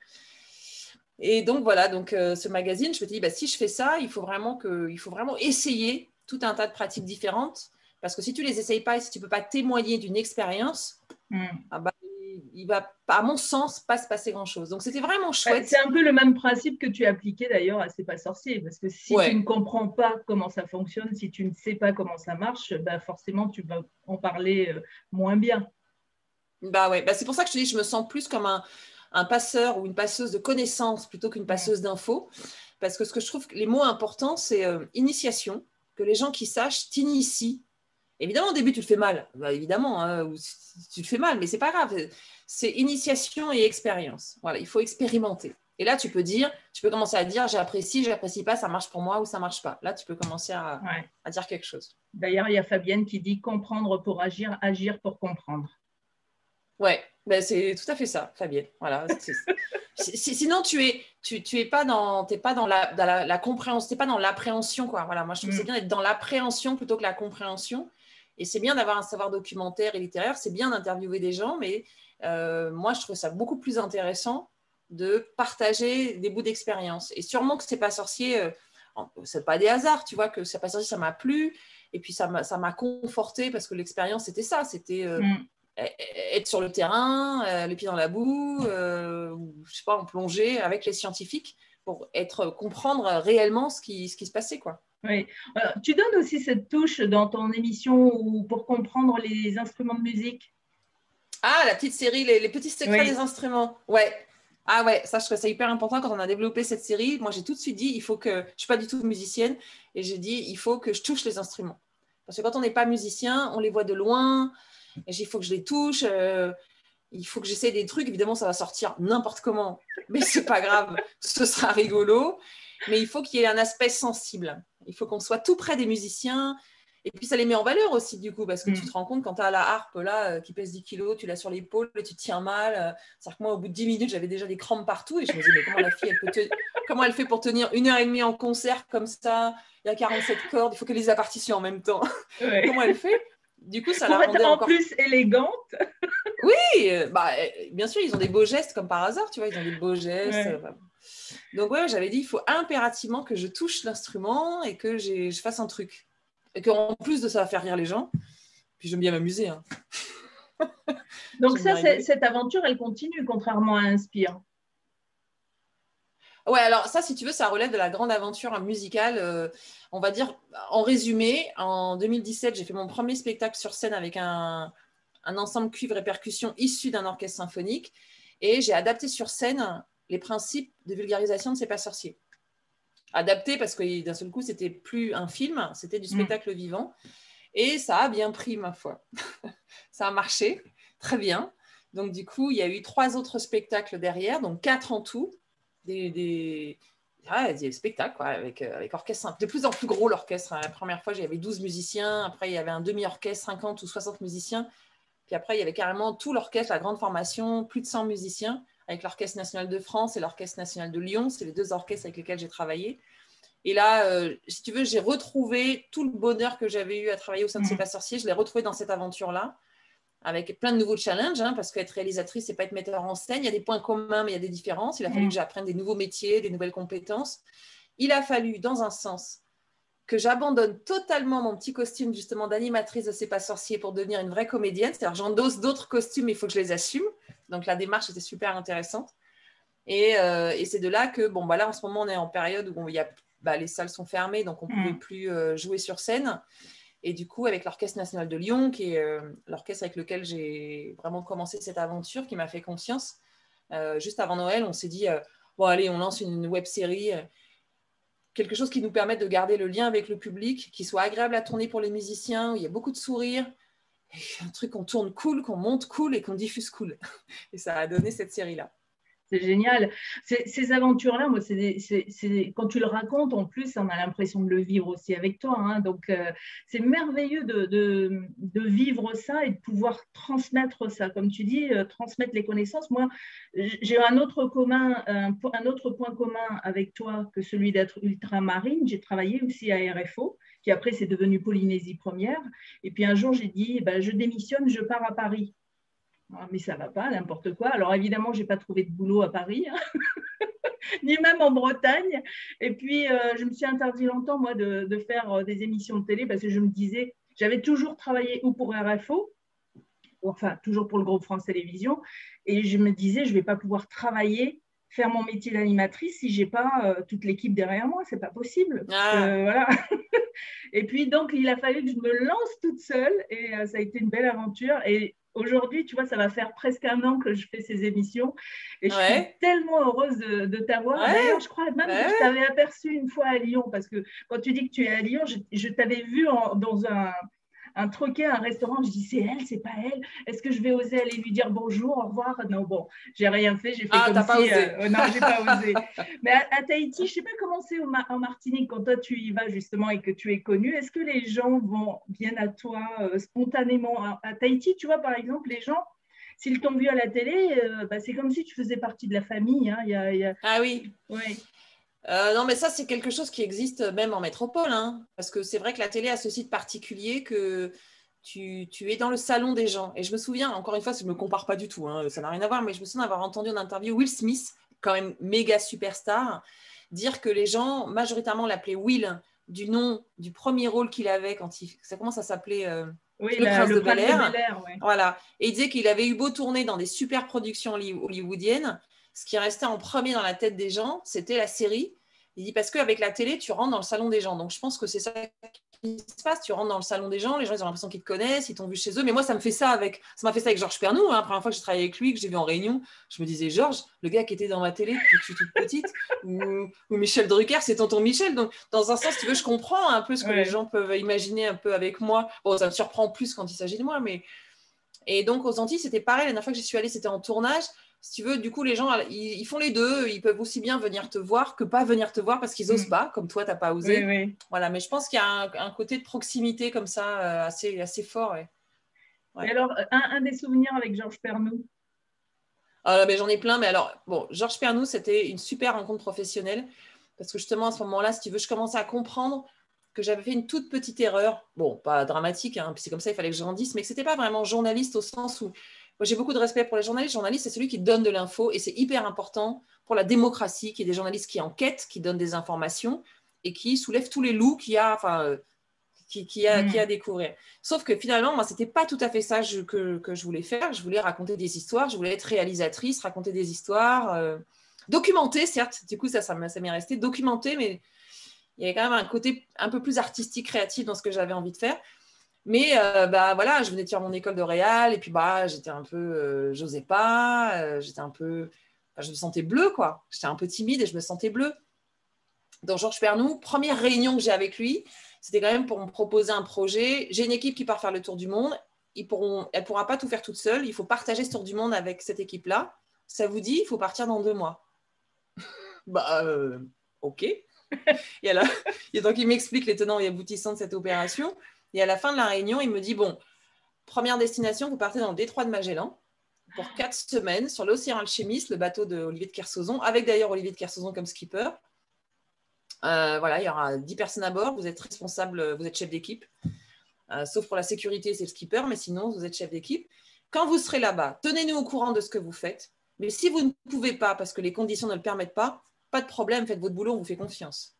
[SPEAKER 2] Et donc voilà, donc euh, ce magazine, je me dis, bah, si je fais ça, il faut, vraiment que, il faut vraiment essayer tout un tas de pratiques différentes. Parce que si tu les essayes pas et si tu ne peux pas témoigner d'une expérience, mm. ah bah, il va, à mon sens, pas se passer grand-chose. Donc, c'était vraiment chouette.
[SPEAKER 1] C'est un peu le même principe que tu appliquais d'ailleurs à C'est pas sorcier. Parce que si tu ne comprends pas comment ça fonctionne, si tu ne sais pas comment ça marche, bah forcément, tu vas en parler euh, moins bien.
[SPEAKER 2] Bah ouais, bah c'est pour ça que je te dis, je me sens plus comme un, un passeur ou une passeuse de connaissances plutôt qu'une passeuse d'infos. Parce que ce que je trouve les mots importants, c'est euh, initiation, que les gens qui sachent t'initient Évidemment, au début, tu le fais mal. Bah, évidemment, hein, tu le fais mal, mais c'est pas grave. C'est initiation et expérience. Voilà, il faut expérimenter. Et là, tu peux dire, tu peux commencer à dire, j'apprécie, j'apprécie pas, ça marche pour moi ou ça marche pas. Là, tu peux commencer à, dire quelque chose.
[SPEAKER 1] D'ailleurs, il y a Fabienne qui dit comprendre pour agir, agir pour comprendre.
[SPEAKER 2] Ouais, ben c'est tout à fait ça, Fabienne. Voilà. sinon, tu es, tu, tu es pas dans, pas dans la, dans la, compréhension, pas dans l'appréhension, quoi. Voilà, moi, je trouve que c'est mm. bien d'être dans l'appréhension plutôt que la compréhension. Et c'est bien d'avoir un savoir documentaire et littéraire, c'est bien d'interviewer des gens, mais euh, moi, je trouve ça beaucoup plus intéressant de partager des bouts d'expérience. Et sûrement que c'est pas sorcier, euh, c'est pas des hasards, tu vois, que c'est pas sorcier, ça m'a plu, et puis ça m'a conforté parce que l'expérience, c'était ça, c'était euh, mm. être sur le terrain, les pieds dans la boue, je sais pas, en plongée avec les scientifiques pour être, comprendre réellement ce qui, ce qui se passait, quoi.
[SPEAKER 1] Oui. tu donnes aussi cette touche dans ton émission pour comprendre les instruments de musique?
[SPEAKER 2] Ah, la petite série, les, petits secrets des instruments. Ouais. Ah ouais, ça je trouve ça hyper important quand on a développé cette série. Moi j'ai tout de suite dit, il faut que, je suis pas du tout musicienne, et j'ai dit, il faut que je touche les instruments. Parce que quand on n'est pas musicien, on les voit de loin, et il faut que je les touche, euh, il faut que j'essaie des trucs. Évidemment, ça va sortir n'importe comment, mais c'est pas grave, ce sera rigolo. Mais il faut qu'il y ait un aspect sensible. Il faut qu'on soit tout près des musiciens. Et puis ça les met en valeur aussi, du coup, parce que tu mm. te rends compte quand tu as la harpe là, euh, qui pèse 10 kilos, tu l'as sur l'épaule et tu tiens mal. Euh, c'est-à-dire que moi, au bout de 10 minutes, j'avais déjà des crampes partout et je me disais, mais comment la fille, elle peut comment elle fait pour tenir une heure et demie en concert comme ça? Il y a 47 cordes, il faut qu'elle les a partitions en même temps. comment elle fait?
[SPEAKER 1] Du coup, ça pour la rendait en plus élégante.
[SPEAKER 2] oui, euh, bah, bien sûr, ils ont des beaux gestes comme par hasard, tu vois, ils ont des beaux gestes. Donc ouais, j'avais dit, il faut impérativement que je touche l'instrument et que je fasse un truc. Et qu'en plus de ça, faire rire les gens. Puis j'aime bien m'amuser. Hein.
[SPEAKER 1] Donc ça, cette aventure, elle continue, contrairement à Inspire.
[SPEAKER 2] Ouais, alors ça, si tu veux, ça relève de la grande aventure musicale. Euh, on va dire, en résumé, en 2017, j'ai fait mon premier spectacle sur scène avec un, un ensemble cuivre et percussion issu d'un orchestre symphonique. Et j'ai adapté sur scène les principes de vulgarisation de C'est pas sorcier. Adapté parce que d'un seul coup, c'était plus un film, c'était du mm. spectacle vivant. Et ça a bien pris, ma foi. ça a marché très bien. Donc, du coup, il y a eu trois autres spectacles derrière, donc quatre en tout. Des, des, des spectacles quoi, avec, euh, avec orchestre. De plus en plus gros, l'orchestre. La première fois, j'avais 12 musiciens. Après, il y avait un demi-orchestre, 50 ou 60 musiciens. Puis après, il y avait carrément tout l'orchestre, la grande formation, plus de 100 musiciens, avec l'Orchestre national de France et l'Orchestre national de Lyon. C'est les deux orchestres avec lesquels j'ai travaillé. Et là, euh, si tu veux, j'ai retrouvé tout le bonheur que j'avais eu à travailler au sein de C'est pas sorcier. Je l'ai retrouvé dans cette aventure-là, avec plein de nouveaux challenges, hein, parce qu'être réalisatrice, c'est pas être metteur en scène. Il y a des points communs, mais il y a des différences. Il a fallu mmh. que j'apprenne des nouveaux métiers, des nouvelles compétences. Il a fallu, dans un sens, que j'abandonne totalement mon petit costume justement d'animatrice de C'est pas sorcier pour devenir une vraie comédienne. C'est-à-dire j'endosse d'autres costumes, mais il faut que je les assume. Donc la démarche était super intéressante. Et, euh, et c'est de là que, bon, bah là en ce moment, on est en période où il y a bah, les salles sont fermées, donc on ne pouvait mm. plus euh, jouer sur scène. Et du coup, avec l'Orchestre national de Lyon, qui est euh, l'orchestre avec lequel j'ai vraiment commencé cette aventure, qui m'a fait confiance, juste avant Noël, on s'est dit, bon allez, on lance une web série, quelque chose qui nous permette de garder le lien avec le public, qui soit agréable à tourner pour les musiciens, où il y a beaucoup de sourires, un truc qu'on tourne cool, qu'on monte cool et qu'on diffuse cool. Et ça a donné cette série-là
[SPEAKER 1] c'est génial. Ces aventures-là, moi, c'est quand tu le racontes, en plus, on a l'impression de le vivre aussi avec toi. Hein. donc, euh, c'est merveilleux de, vivre ça et de pouvoir transmettre ça. Comme tu dis, euh, transmettre les connaissances. Moi, j'ai un autre commun, un, autre point commun avec toi que celui d'être ultramarine. J'ai travaillé aussi à RFO, qui après, c'est devenu Polynésie première. Et puis un jour, j'ai dit, ben, je démissionne, je pars à Paris. Ah, mais ça va pas, n'importe quoi. Alors évidemment, j'ai pas trouvé de boulot à Paris, hein. ni même en Bretagne. Et puis, euh, je me suis interdit longtemps, moi, de, faire euh, des émissions de télé parce que je me disais, j'avais toujours travaillé ou pour RFO, enfin, toujours pour le groupe France Télévisions, et je me disais, je vais pas pouvoir travailler faire mon métier d'animatrice si j'ai pas euh, toute l'équipe derrière moi, c'est pas possible. Ah. voilà. et puis donc il a fallu que je me lance toute seule et ça a été une belle aventure et Aujourd'hui, tu vois, ça va faire presque un an que je fais ces émissions et je suis tellement heureuse de, t'avoir. D'ailleurs, je crois même que je t'avais aperçu une fois à Lyon parce que quand tu dis que tu es à Lyon, je, t'avais vu dans un, un troquet, un restaurant, je dis c'est elle, c'est pas elle. Est-ce que je vais oser aller lui dire bonjour, au revoir? Non, bon, j'ai rien fait, j'ai fait ah, comme
[SPEAKER 2] pas
[SPEAKER 1] si.
[SPEAKER 2] Osé.
[SPEAKER 1] Euh, non, j'ai pas osé. Mais à, Tahiti, je sais pas comment c'est en Martinique quand toi tu y vas justement et que tu es connu. Est-ce que les gens vont bien à toi euh, spontanément? À, Tahiti Tu vois, par exemple, les gens s'ils t'ont vu à la télé, euh, bah, c'est comme si tu faisais partie de la famille. Hein.
[SPEAKER 2] Y Ah oui. Oui. Euh, non, mais ça, c'est quelque chose qui existe même en métropole, hein, parce que c'est vrai que la télé a ce site particulier que tu, es dans le salon des gens. Et je me souviens, encore une fois, je ne me compare pas du tout, hein, ça n'a rien à voir, mais je me souviens d'avoir entendu en interview Will Smith, quand même méga superstar, dire que les gens majoritairement l'appelaient Will du nom du premier rôle qu'il avait quand il. Ça commence à s'appeler. Euh,
[SPEAKER 1] oui, le, prince, de Bel Air.
[SPEAKER 2] Voilà. Et il disait qu'il avait eu beau tourner dans des super productions hollywoodiennes, ce qui restait en premier dans la tête des gens, c'était la série. Il dit parce qu'avec la télé, tu rentres dans le salon des gens. Donc je pense que c'est ça qui se passe. Tu rentres dans le salon des gens, les gens ils ont l'impression qu'ils te connaissent, ils t'ont vu chez eux. Mais moi, ça me fait ça avec, ça m'a fait ça avec Georges Pernou. Hein. La première fois que j'ai travaillé avec lui, que j'ai vu en réunion, je me disais Georges, le gars qui était dans ma télé depuis que je suis toute petite, ou, Michel Drucker, c'est tonton Michel. Donc dans un sens, tu veux, je comprends un peu ce que les gens peuvent imaginer un peu avec moi. Bon, ça me surprend plus quand il s'agit de moi, mais et donc aux Antilles, c'était pareil. La dernière fois que j'y suis allée, c'était en tournage si tu veux, du coup, les gens, ils, font les deux. Ils peuvent aussi bien venir te voir que pas venir te voir parce qu'ils n'osent mm. pas, comme toi, tu n'as pas osé. Voilà, mais je pense qu'il y a un, côté de proximité comme ça euh, assez, assez fort. Et
[SPEAKER 1] alors, un, des souvenirs avec Georges Pernou
[SPEAKER 2] ah, J'en ai plein, mais alors, bon, Georges Pernou, c'était une super rencontre professionnelle parce que justement, à ce moment-là, si tu veux, je commençais à comprendre que j'avais fait une toute petite erreur. Bon, pas dramatique, hein, puis c'est comme ça, il fallait que je grandisse, mais que ce n'était pas vraiment journaliste au sens où j'ai beaucoup de respect pour les journalistes. Journaliste, c'est celui qui donne de l'info et c'est hyper important pour la démocratie qu'il y ait des journalistes qui enquêtent, qui donnent des informations et qui soulèvent tous les loups qu'il y a, enfin, euh, qui, a, qui a à mm. découvrir. Sauf que finalement, moi, c'était pas tout à fait ça que, que, je voulais faire. Je voulais raconter des histoires, je voulais être réalisatrice, raconter des histoires, euh, documenter, certes. Du coup, ça, ça m'est resté documenter, mais il y avait quand même un côté un peu plus artistique, créatif dans ce que j'avais envie de faire. Mais euh, bah voilà, je venais de faire mon école de réal et puis bah j'étais un peu, euh, j'osais pas, euh, j'étais un peu, je me sentais bleue quoi. J'étais un peu timide et je me sentais bleue. Donc Georges Pernou, première réunion que j'ai avec lui, c'était quand même pour me proposer un projet. J'ai une équipe qui part faire le tour du monde. Elle ne pourra pas tout faire toute seule. Il faut partager ce tour du monde avec cette équipe-là. Ça vous dit, il faut partir dans deux mois. bah, ok. et, alors, et donc, il m'explique les tenants et aboutissants de cette opération. Et à la fin de la réunion, il me dit Bon, première destination, vous partez dans le détroit de Magellan pour quatre semaines sur l'océan Alchimiste, le bateau de Olivier de Kersauzon, avec d'ailleurs Olivier de Kersauzon comme skipper. Euh, voilà, il y aura 10 personnes à bord, vous êtes responsable, vous êtes chef d'équipe. Euh, sauf pour la sécurité, c'est le skipper, mais sinon, vous êtes chef d'équipe. Quand vous serez là-bas, tenez-nous au courant de ce que vous faites. Mais si vous ne pouvez pas, parce que les conditions ne le permettent pas, pas de problème, faites votre boulot, on vous fait confiance.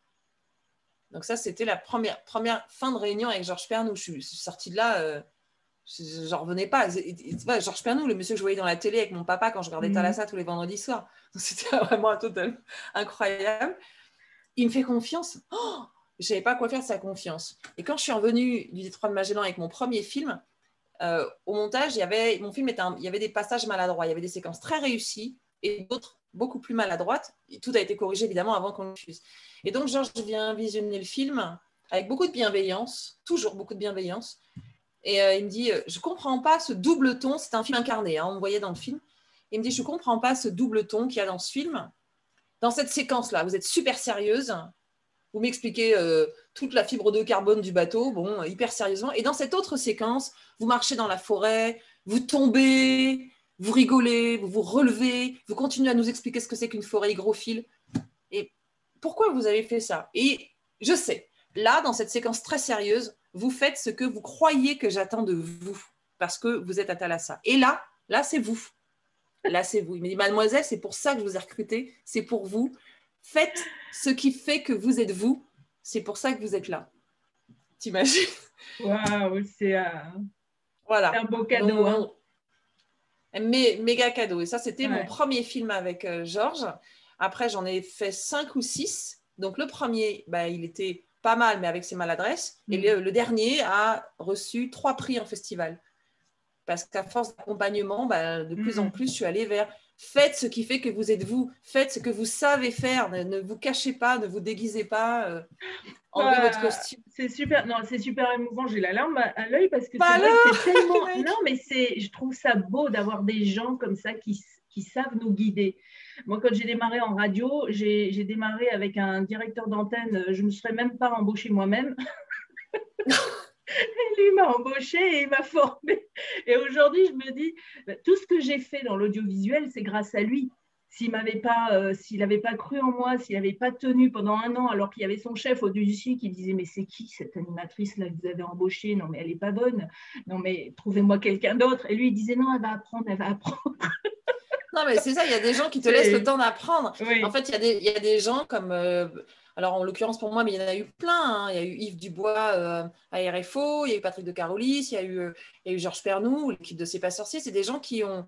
[SPEAKER 2] Donc ça, c'était la première, première fin de réunion avec Georges Pernou. Je suis sortie de là, euh, je n'en revenais pas. Georges Pernou, le monsieur que je voyais dans la télé avec mon papa quand je regardais mmh. Thalassa tous les vendredis soirs. C'était vraiment un total incroyable. Il me fait confiance. Oh je savais pas quoi faire de sa confiance. Et quand je suis revenue du détroit de Magellan avec mon premier film, euh, au montage, il y avait, mon film était il y avait des passages maladroits, il y avait des séquences très réussies et d'autres beaucoup plus maladroites. tout a été corrigé évidemment avant qu'on le diffuse. Et donc, Georges vient visionner le film avec beaucoup de bienveillance, toujours beaucoup de bienveillance. Et euh, il me dit, euh, je comprends pas ce double ton, c'est un film incarné, hein, on me voyait dans le film. Il me dit, je comprends pas ce double ton qu'il y a dans ce film. Dans cette séquence-là, vous êtes super sérieuse, vous m'expliquez euh, toute la fibre de carbone du bateau, bon, hyper sérieusement. Et dans cette autre séquence, vous marchez dans la forêt, vous tombez, vous rigolez, vous vous relevez, vous continuez à nous expliquer ce que c'est qu'une forêt hygrophile. Et pourquoi vous avez fait ça? Et je sais, là, dans cette séquence très sérieuse, vous faites ce que vous croyez que j'attends de vous, parce que vous êtes à Thalassa. Et là, là, c'est vous. Là, c'est vous. Il me dit, mademoiselle, c'est pour ça que je vous ai recruté, c'est pour vous. Faites ce qui fait que vous êtes vous. C'est pour ça que vous êtes là. T'imagines?
[SPEAKER 1] Waouh, c'est un...
[SPEAKER 2] voilà.
[SPEAKER 1] un beau cadeau. hein.
[SPEAKER 2] Méga cadeau. Et ça, c'était mon premier film avec euh, Georges. Après, j'en ai fait cinq ou six. Donc, le premier, bah, il était pas mal, mais avec ses maladresses. Et mm. le, dernier a reçu trois prix en festival. Parce qu'à force d'accompagnement, bah, de plus en mm. plus, je suis allée vers Faites ce qui fait que vous êtes vous. Faites ce que vous savez faire. Ne, vous cachez pas, ne vous déguisez pas. Euh, votre costume.
[SPEAKER 1] C'est super. Non, c'est super émouvant. J'ai la larme à, l'œil parce que c'est tellement. non, mais c'est. Je trouve ça beau d'avoir des gens comme ça qui, qui savent nous guider. Moi, quand j'ai démarré en radio, j'ai démarré avec un directeur d'antenne. Je ne me serais même pas embauchée moi-même. lui m'a embauché et il m'a formé. Et aujourd'hui, je me dis, bah, tout ce que j'ai fait dans l'audiovisuel, c'est grâce à lui. S'il m'avait pas, euh, s'il n'avait pas cru en moi, s'il n'avait pas tenu pendant un an, alors qu'il y avait son chef au-dessus qui disait mais c'est qui cette animatrice là que vous avez embauchée? Non mais elle n'est pas bonne. Non mais trouvez-moi quelqu'un d'autre. Et lui il disait non elle va apprendre, elle va apprendre.
[SPEAKER 2] non mais c'est ça, il y a des gens qui te laissent le temps d'apprendre. En fait il y, a des, il y, a des gens comme euh, alors, en l'occurrence pour moi, mais il y en a eu plein. Hein. Il y a eu Yves Dubois euh, à RFO, il y a eu Patrick de Carolis, il y a eu, euh, Georges Pernou, l'équipe de C'est pas sorcier. C'est des gens qui ont,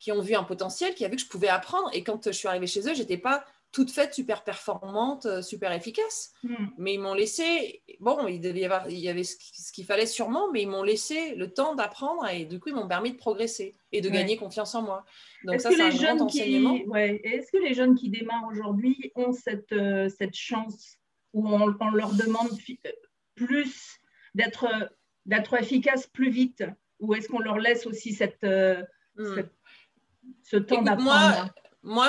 [SPEAKER 2] qui ont vu un potentiel, qui ont vu que je pouvais apprendre. Et quand je suis arrivée chez eux, je n'étais pas toute faite, super performante, euh, super efficace. Hmm. Mais ils m'ont laissé, bon, il, devait y avoir, il y avait ce qu'il fallait sûrement, mais ils m'ont laissé le temps d'apprendre et du coup, ils m'ont permis de progresser et de gagner confiance en moi. Donc ça, c'est un grand enseignement.
[SPEAKER 1] Est-ce que les jeunes qui démarrent aujourd'hui ont cette, euh, cette chance où on, leur demande euh, plus d'être d'être efficace plus vite ou est-ce qu'on leur laisse aussi cette, hmm. ce temps d'apprendre
[SPEAKER 2] moi,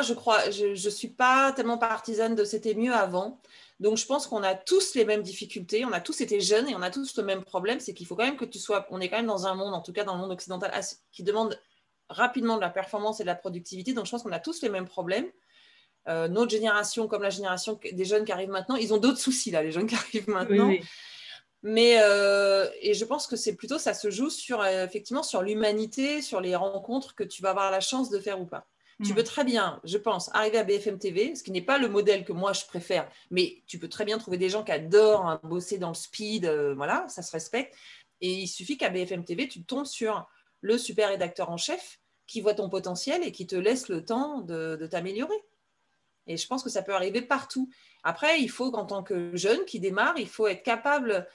[SPEAKER 2] je crois, je ne suis pas tellement partisane de c'était mieux avant. Donc, je pense qu'on a tous les mêmes difficultés, on a tous été jeunes et on a tous le même problème, c'est qu'il faut quand même que tu sois, on est quand même dans un monde, en tout cas dans le monde occidental, qui demande rapidement de la performance et de la productivité. Donc, je pense qu'on a tous les mêmes problèmes. Euh, notre génération, comme la génération des jeunes qui arrivent maintenant, ils ont d'autres soucis, là, les jeunes qui arrivent maintenant. Mais euh, et je pense que c'est plutôt ça se joue sur euh, effectivement sur l'humanité, sur les rencontres que tu vas avoir la chance de faire ou pas. Tu hmm. peux très bien, je pense, arriver à BFM TV, ce qui n'est pas le modèle que moi je préfère, mais tu peux très bien trouver des gens qui adorent hein, bosser dans le speed, euh, voilà, ça se respecte. Et il suffit qu'à BFM TV, tu tombes sur le super rédacteur en chef qui voit ton potentiel et qui te laisse le temps de, t'améliorer. Et je pense que ça peut arriver partout. Après, il faut qu'en tant que jeune qui démarre, il faut être capable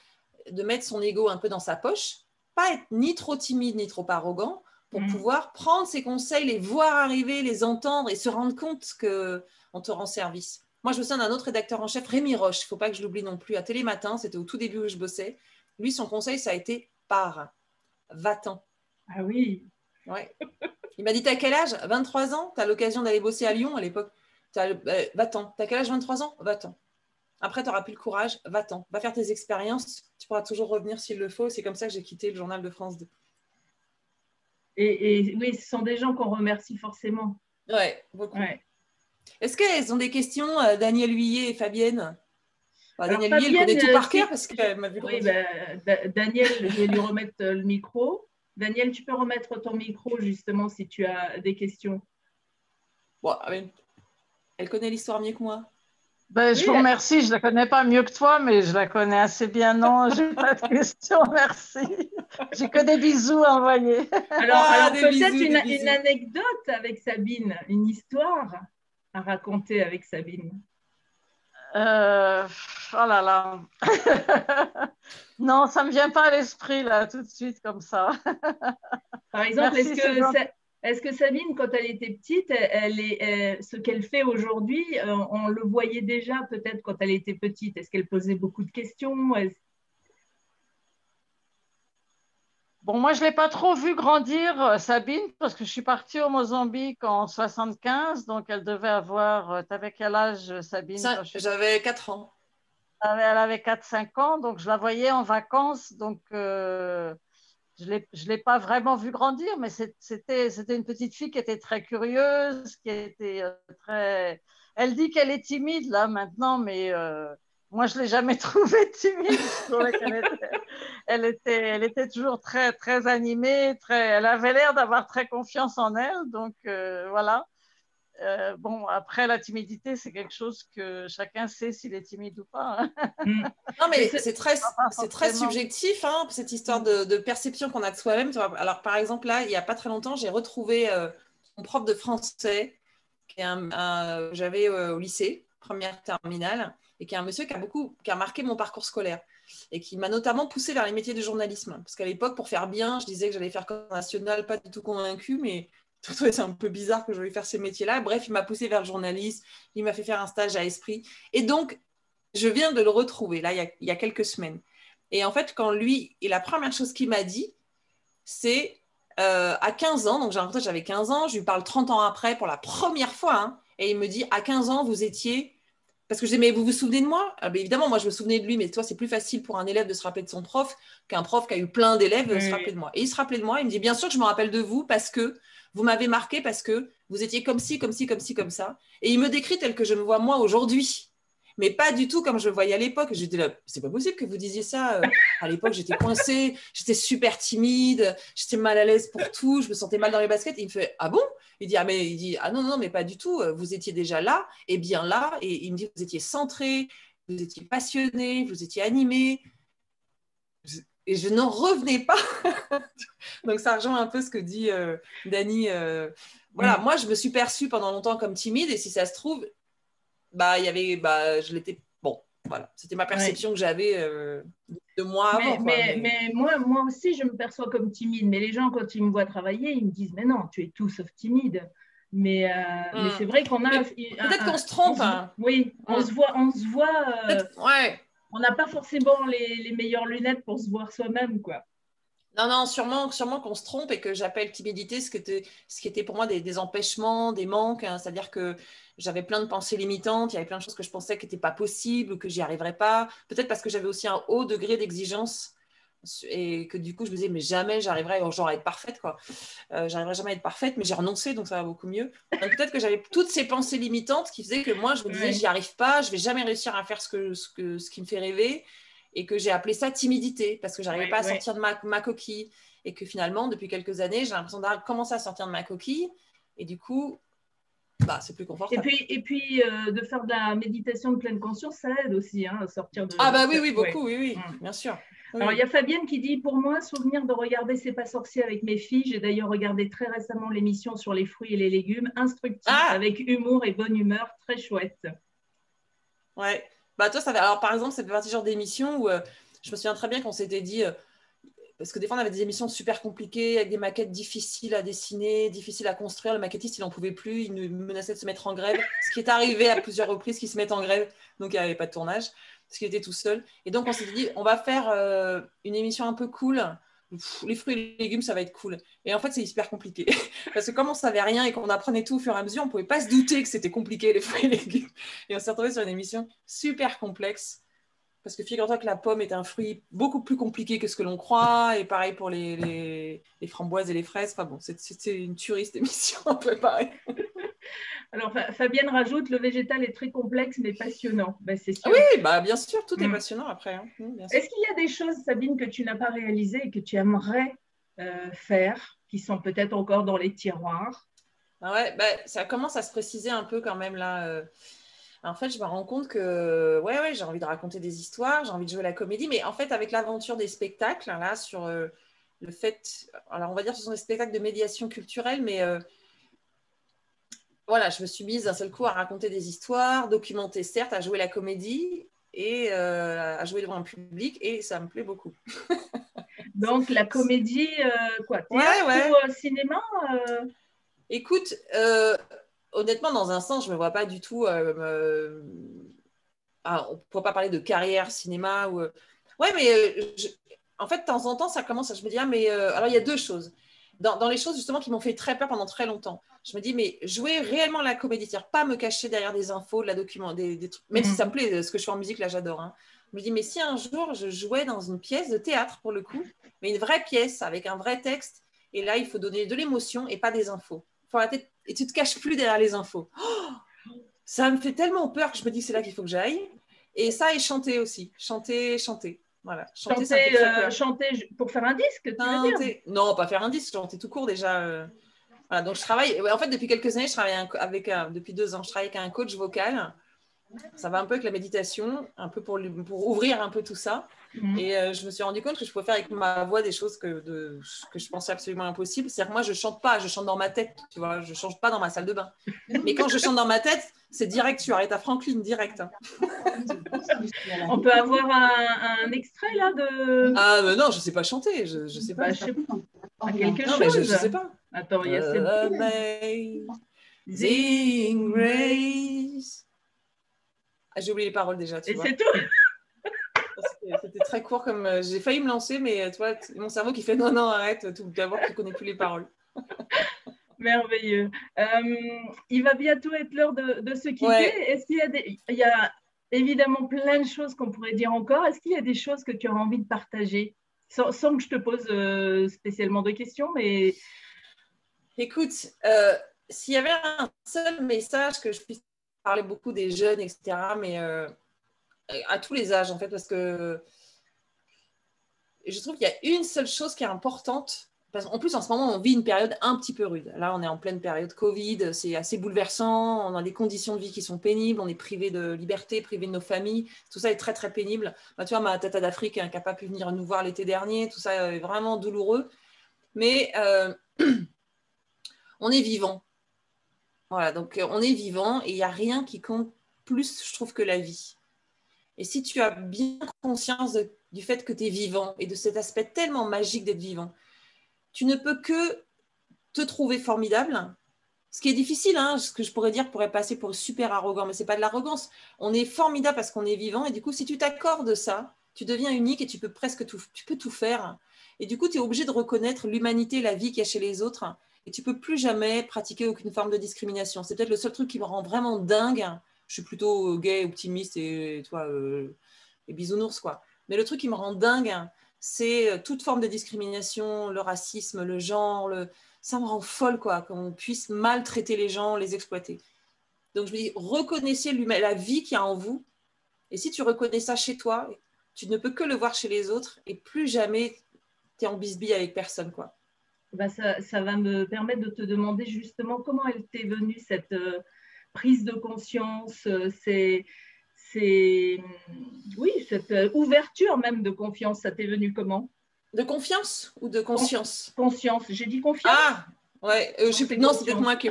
[SPEAKER 2] de mettre son ego un peu dans sa poche pas être ni trop timide ni trop arrogant pour
[SPEAKER 1] Mm.
[SPEAKER 2] pouvoir prendre ces conseils, les voir arriver, les entendre et se rendre compte qu'on te rend service. Moi, je me souviens d'un autre rédacteur en chef, Rémi Roche, il ne faut pas que je l'oublie non plus, à Télématin, c'était au tout début où je bossais. Lui, son conseil, ça a été pars, va-t'en.
[SPEAKER 1] Ah oui.
[SPEAKER 2] Ouais. Il m'a dit T'as quel âge? 23 ans? Tu as l'occasion d'aller bosser à Lyon à l'époque. Euh, Va-t'en. T'as quel âge 23 ans? Va-t'en. Après, tu n'auras plus le courage. Va-t'en. Va faire tes expériences. Tu pourras toujours revenir s'il le faut. C'est comme ça que j'ai quitté le journal de France 2.
[SPEAKER 1] Et, et oui, ce sont des gens qu'on remercie forcément.
[SPEAKER 2] Ouais, beaucoup.
[SPEAKER 1] Ouais.
[SPEAKER 2] Est-ce qu'elles ont des questions, euh, Daniel Huillet et Fabienne? Bah,
[SPEAKER 1] Alors,
[SPEAKER 2] Daniel Huillet, elle
[SPEAKER 1] Fabienne,
[SPEAKER 2] connaît tout
[SPEAKER 1] euh,
[SPEAKER 2] par cœur parce qu'elle m'a vu
[SPEAKER 1] Oui, ben, Da- Daniel, je vais lui remettre euh, le micro. Daniel, tu peux remettre ton micro justement si tu as des questions.
[SPEAKER 2] Bon, ah oui. Elle connaît l'histoire mieux que moi.
[SPEAKER 3] Ben, je vous remercie, je ne la connais pas mieux que toi, mais je la connais assez bien. Non, j'ai pas de questions, merci. J'ai que des bisous à envoyer.
[SPEAKER 1] Alors,
[SPEAKER 2] Ah,
[SPEAKER 1] alors peut-être une, une anecdote avec Sabine, une histoire à raconter avec Sabine.
[SPEAKER 3] Euh, oh là là. non, ça ne me vient pas à l'esprit là, tout de suite comme ça.
[SPEAKER 1] Par exemple, est-ce que, est-ce que Sabine, quand elle était petite, elle, elle est, elle- ce qu'elle fait aujourd'hui, euh, on le voyait déjà peut-être quand elle était petite? Est-ce qu'elle posait beaucoup de questions?
[SPEAKER 3] Bon, moi, je ne l'ai pas trop vue grandir, euh, Sabine, parce que je suis partie au Mozambique en 75, donc elle devait avoir. euh, T'avais quel âge, Sabine suis
[SPEAKER 2] J'avais 4 ans.
[SPEAKER 3] Elle avait- elle avait 4-5 ans, donc je la voyais en vacances. Donc, euh, je ne l'ai pas vraiment vue grandir, mais c'était une petite fille qui était très curieuse, qui était euh, très. Elle dit qu'elle est timide là maintenant, mais euh, moi, je ne l'ai jamais trouvée timide. Elle était, était toujours très, très animée. Très, elle avait l'air d'avoir très confiance en elle. Donc, euh, voilà. Euh, bon, après, la timidité, c'est quelque chose que chacun sait s'il est timide ou pas. hein.
[SPEAKER 1] Hmm.
[SPEAKER 2] Non, mais
[SPEAKER 1] c'est-
[SPEAKER 2] très, c'est très subjectif, hein, cette histoire de, de perception qu'on a de soi-même. Alors, par exemple, là, il n'y a pas très longtemps, j'ai retrouvé euh, mon prof de français, qui est un, un- que j'avais euh, au lycée, première terminale, et qui est un monsieur qui a beaucoup, qui a marqué mon parcours scolaire et qui m'a notamment poussé vers les métiers du journalisme. Parce qu'à l'époque, pour faire bien, je disais que j'allais faire comme national, pas du tout convaincu, mais je trouvais c'est un peu bizarre que je voulais faire ces métiers-là. Bref, il m'a poussé vers le journalisme, il m'a fait faire un stage à Esprit. Et donc, je viens de le retrouver, là, il y a, il y a quelques semaines. Et en fait, quand lui, et la première chose qu'il m'a dit, c'est euh, à 15 ans, donc j'ai que j'avais 15 ans, je lui parle 30 ans après pour la première fois, hein, et il me dit, à 15 ans, vous étiez... Parce que je dis, mais vous vous souvenez de moi? Ah, Évidemment, moi, je me souvenais de lui, mais toi, c'est plus facile pour un élève de se rappeler de son prof qu'un prof qui a eu plein d'élèves de
[SPEAKER 1] Oui,
[SPEAKER 2] se rappeler de moi. Et il se rappelait de moi, il me dit, bien sûr que je me rappelle de vous parce que vous m'avez marqué, parce que vous étiez comme ci, comme ci, comme ci, comme ça. Et il me décrit tel que je me vois moi aujourd'hui mais pas du tout comme je voyais à l'époque. J'étais là, c'est pas possible que vous disiez ça. Euh, À l'époque, j'étais coincée, j'étais super timide, j'étais mal à l'aise pour tout, je me sentais mal dans les baskets. Et il me fait, ah bon? Il dit, ah mais ah non non, mais pas du tout. Vous étiez déjà là et bien là. Et il me dit, vous étiez centré, vous étiez passionné, vous étiez animé. Et je n'en revenais pas. Donc ça rejoint un peu ce que dit euh, Dani. euh, voilà,
[SPEAKER 1] Mm.
[SPEAKER 2] moi je me suis perçue pendant longtemps comme timide et si ça se trouve, bah il y avait, bah je l'étais. Bon, voilà, c'était ma perception que j'avais euh, de moi
[SPEAKER 1] Mais,
[SPEAKER 2] avant. quoi.
[SPEAKER 1] mais- mais moi, moi aussi, je me perçois comme timide. Mais les gens, quand ils me voient travailler, ils me disent Mais non, tu es tout sauf timide. Mais, euh,
[SPEAKER 2] Mm.
[SPEAKER 1] mais c'est vrai qu'on a.
[SPEAKER 2] Peut-être qu'on se trompe.
[SPEAKER 1] on
[SPEAKER 2] hein.
[SPEAKER 1] Oui, on
[SPEAKER 2] Mm.
[SPEAKER 1] se voit. On se voit
[SPEAKER 2] Ouais.
[SPEAKER 1] On n'a pas forcément les, meilleures lunettes pour se voir soi-même. quoi.
[SPEAKER 2] Non, non, sûrement, sûrement qu'on se trompe et que j'appelle timidité ce, ce qui était pour moi des, des empêchements, des manques. hein. C'est-à-dire que j'avais plein de pensées limitantes, il y avait plein de choses que je pensais qui n'étaient pas possibles ou que j'y arriverais pas. Peut-être parce que j'avais aussi un haut degré d'exigence et que du coup, je me disais, mais jamais j'arriverai genre à être parfaite. quoi. Euh, j'arriverai jamais à être parfaite, mais j'ai renoncé, donc ça va beaucoup mieux. Donc peut-être que j'avais toutes ces pensées limitantes qui faisaient que moi, je me disais, j'y arrive pas, je vais jamais réussir à faire ce, que, ce, que, ce qui me fait rêver et que j'ai appelé ça timidité parce que j'arrivais pas à sortir de ma, ma coquille et que finalement depuis quelques années j'ai l'impression d'avoir commencé à sortir de ma coquille et du coup bah c'est plus
[SPEAKER 1] Et
[SPEAKER 2] confortable.
[SPEAKER 1] puis, et puis euh, de faire de la méditation de pleine conscience, ça aide aussi hein, à sortir de.
[SPEAKER 2] ah bah oui oui
[SPEAKER 1] Ouais.
[SPEAKER 2] beaucoup oui oui
[SPEAKER 1] Mm.
[SPEAKER 2] bien sûr. Oui,
[SPEAKER 1] Alors, il y a Fabienne qui dit Pour moi, souvenir de regarder C'est pas sorcier avec mes filles. J'ai d'ailleurs regardé très récemment l'émission sur les fruits et les légumes, instructif,
[SPEAKER 2] Ah
[SPEAKER 1] avec humour et bonne humeur, très chouette.
[SPEAKER 2] Ouais. Bah toi ça fait alors par exemple ça fait partie genre d'émission où euh, je me souviens très bien qu'on s'était dit euh, parce que des fois, on avait des émissions super compliquées, avec des maquettes difficiles à dessiner, difficiles à construire. Le maquettiste, il n'en pouvait plus, il nous menaçait de se mettre en grève. Ce qui est arrivé à plusieurs reprises, qu'il se mette en grève, donc il n'y avait pas de tournage, parce qu'il était tout seul. Et donc, on s'est dit, on va faire euh, une émission un peu cool. les fruits et les légumes, ça va être cool. Et en fait, c'est hyper compliqué. Parce que comme on ne savait rien et qu'on apprenait tout au fur et à mesure, on ne pouvait pas se douter que c'était compliqué, les fruits et légumes. Et on s'est retrouvé sur une émission super complexe parce que figure-toi que la pomme est un fruit beaucoup plus compliqué que ce que l'on croit, et pareil pour les, framboises et les fraises. Enfin bon, c'est une tuerie cette émission, un peu pareil.
[SPEAKER 1] Alors Fabienne rajoute, le végétal est très complexe mais passionnant. Ben, c'est sûr.
[SPEAKER 2] Oui, bah, bien sûr, tout est mm. passionnant après. Hein.
[SPEAKER 1] Est-ce qu'il y a des choses, Sabine, que tu n'as pas réalisées et que tu aimerais euh, faire, qui sont peut-être encore dans les tiroirs?
[SPEAKER 2] Ah ouais, bah, ça commence à se préciser un peu quand même là. Euh, en fait, je me rends compte que ouais, ouais, j'ai envie de raconter des histoires, j'ai envie de jouer la comédie, mais en fait, avec l'aventure des spectacles, là, sur euh, le fait, alors on va dire que ce sont des spectacles de médiation culturelle, mais voilà, je me suis mise d'un seul coup à raconter des histoires, documenter certes, à jouer la comédie et euh, à jouer devant un public, et ça me plaît beaucoup.
[SPEAKER 1] Donc la comédie, quoi, théâtre ou cinéma
[SPEAKER 2] Écoute, honnêtement, dans un sens, je ne me vois pas du tout. Euh, ah, on ne pourrait pas parler de carrière cinéma. Ou... Euh, ouais, mais euh, en fait, de temps en temps, ça commence. Je me dis, ah, mais alors il y a deux choses. Dans, les choses justement qui m'ont fait très peur pendant très longtemps, je me dis, mais jouer réellement la comédie, c'est-à-dire pas me cacher derrière des infos, de la document, des, trucs, même si mhm. ça me plaît, ce que je fais en musique, là, j'adore. Hein. Je me dis, mais si un jour je jouais dans une pièce de théâtre, pour le coup, mais une vraie pièce avec un vrai texte, et là, il faut donner de l'émotion et pas des infos. Faut arrêter et tu te caches plus derrière les infos. Oh, ça me fait tellement peur que je me dis que c'est là qu'il faut que j'aille. Et ça, et chanter aussi. Chanter, chanter. Voilà.
[SPEAKER 1] Chanter, chanter, euh, pour faire un disque, tu veux dire?
[SPEAKER 2] Non, pas faire un disque, chanter tout court déjà. Euh. Voilà, donc je travaille. En fait, depuis quelques années, je travaille avec un... depuis deux ans, je travaille avec un coach vocal. Ça va un peu avec la méditation, un peu pour, pour ouvrir un peu tout ça. Mhm. Et euh, je me suis rendu compte que je pouvais faire avec ma voix des choses que, de, que je pensais absolument impossibles. C'est-à-dire que moi, je chante pas, je chante dans ma tête, tu vois, je change pas dans ma salle de bain. Mais quand je chante dans ma tête, c'est direct, tu arrêtes à Franklin, direct. Hein.
[SPEAKER 1] On peut avoir un, extrait là de.
[SPEAKER 2] Ah, mais non, je sais pas chanter, je, je sais pas. Bah, je sais
[SPEAKER 1] pas. Ah, quelque chose.
[SPEAKER 2] Mais je, je, sais pas.
[SPEAKER 1] Attends, il y a cette.
[SPEAKER 2] Amazing Grace. Ah, j'ai oublié les paroles déjà. Tu
[SPEAKER 1] Et c'est tout.
[SPEAKER 2] C'était très court comme. Euh, j'ai failli me lancer, mais euh, toi, mon cerveau qui fait non, non, arrête, d'abord, tu connais plus les paroles.
[SPEAKER 1] Merveilleux. Euh, il va bientôt être l'heure de, se quitter. Est-ce qu'il y a des. Il y a évidemment plein de choses qu'on pourrait dire encore. Est-ce qu'il y a des choses que tu as envie de partager? Sans, que je te pose spécialement de questions, mais.
[SPEAKER 2] Écoute, s'il y avait un seul message que je puisse parler beaucoup des jeunes, etc., mais à tous les âges, en fait, parce que je trouve qu'il y a une seule chose qui est importante. Parce qu'en plus, en ce moment, on vit une période un petit peu rude. Là, on est en pleine période Covid, c'est assez bouleversant, on a des conditions de vie qui sont pénibles, on est privé de liberté, privé de nos familles. Tout ça est très, très pénible. Bah, tu vois, ma tata d'Afrique hein, qui n'a pas pu venir nous voir l'été dernier, tout ça est vraiment douloureux. Mais euh, on est vivant. Voilà, donc euh, on est vivant et il n'y a rien qui compte plus, je trouve, que la vie. Et si tu as bien conscience du fait que tu es vivant et de cet aspect tellement magique d'être vivant, tu ne peux que te trouver formidable. Ce qui est difficile, hein, ce que je pourrais dire pourrait passer pour super arrogant, mais ce n'est pas de l'arrogance. On est formidable parce qu'on est vivant. Et du coup, si tu t'accordes ça, tu deviens unique et tu peux presque tout, tu peux tout faire. Et du coup, tu es obligé de reconnaître l'humanité, la vie qu'il y a chez les autres. Et tu peux plus jamais pratiquer aucune forme de discrimination. C'est peut-être le seul truc qui me rend vraiment dingue je suis plutôt gay, optimiste et, toi, euh, bisounours, quoi. Mais le truc qui me rend dingue, c'est euh, toute forme de discrimination, le racisme, le genre, le... ça me rend folle, quoi, qu'on puisse maltraiter les gens, les exploiter. Donc je me dis, reconnaissez la vie qu'il y a en vous. Et si tu reconnais ça chez toi, tu ne peux que le voir chez les autres et plus jamais tu es en bisbille avec personne, quoi.
[SPEAKER 1] Bah ça, ça, va me permettre de te demander justement comment elle t'est venue cette, euh, prise de conscience, euh, c'est, oui, cette euh, ouverture même de confiance, ça t'est venu comment?
[SPEAKER 2] De confiance ou de conscience?
[SPEAKER 1] Conscience, j'ai dit confiance.
[SPEAKER 2] Ah, ouais, je non, c'est peut-être moi qui.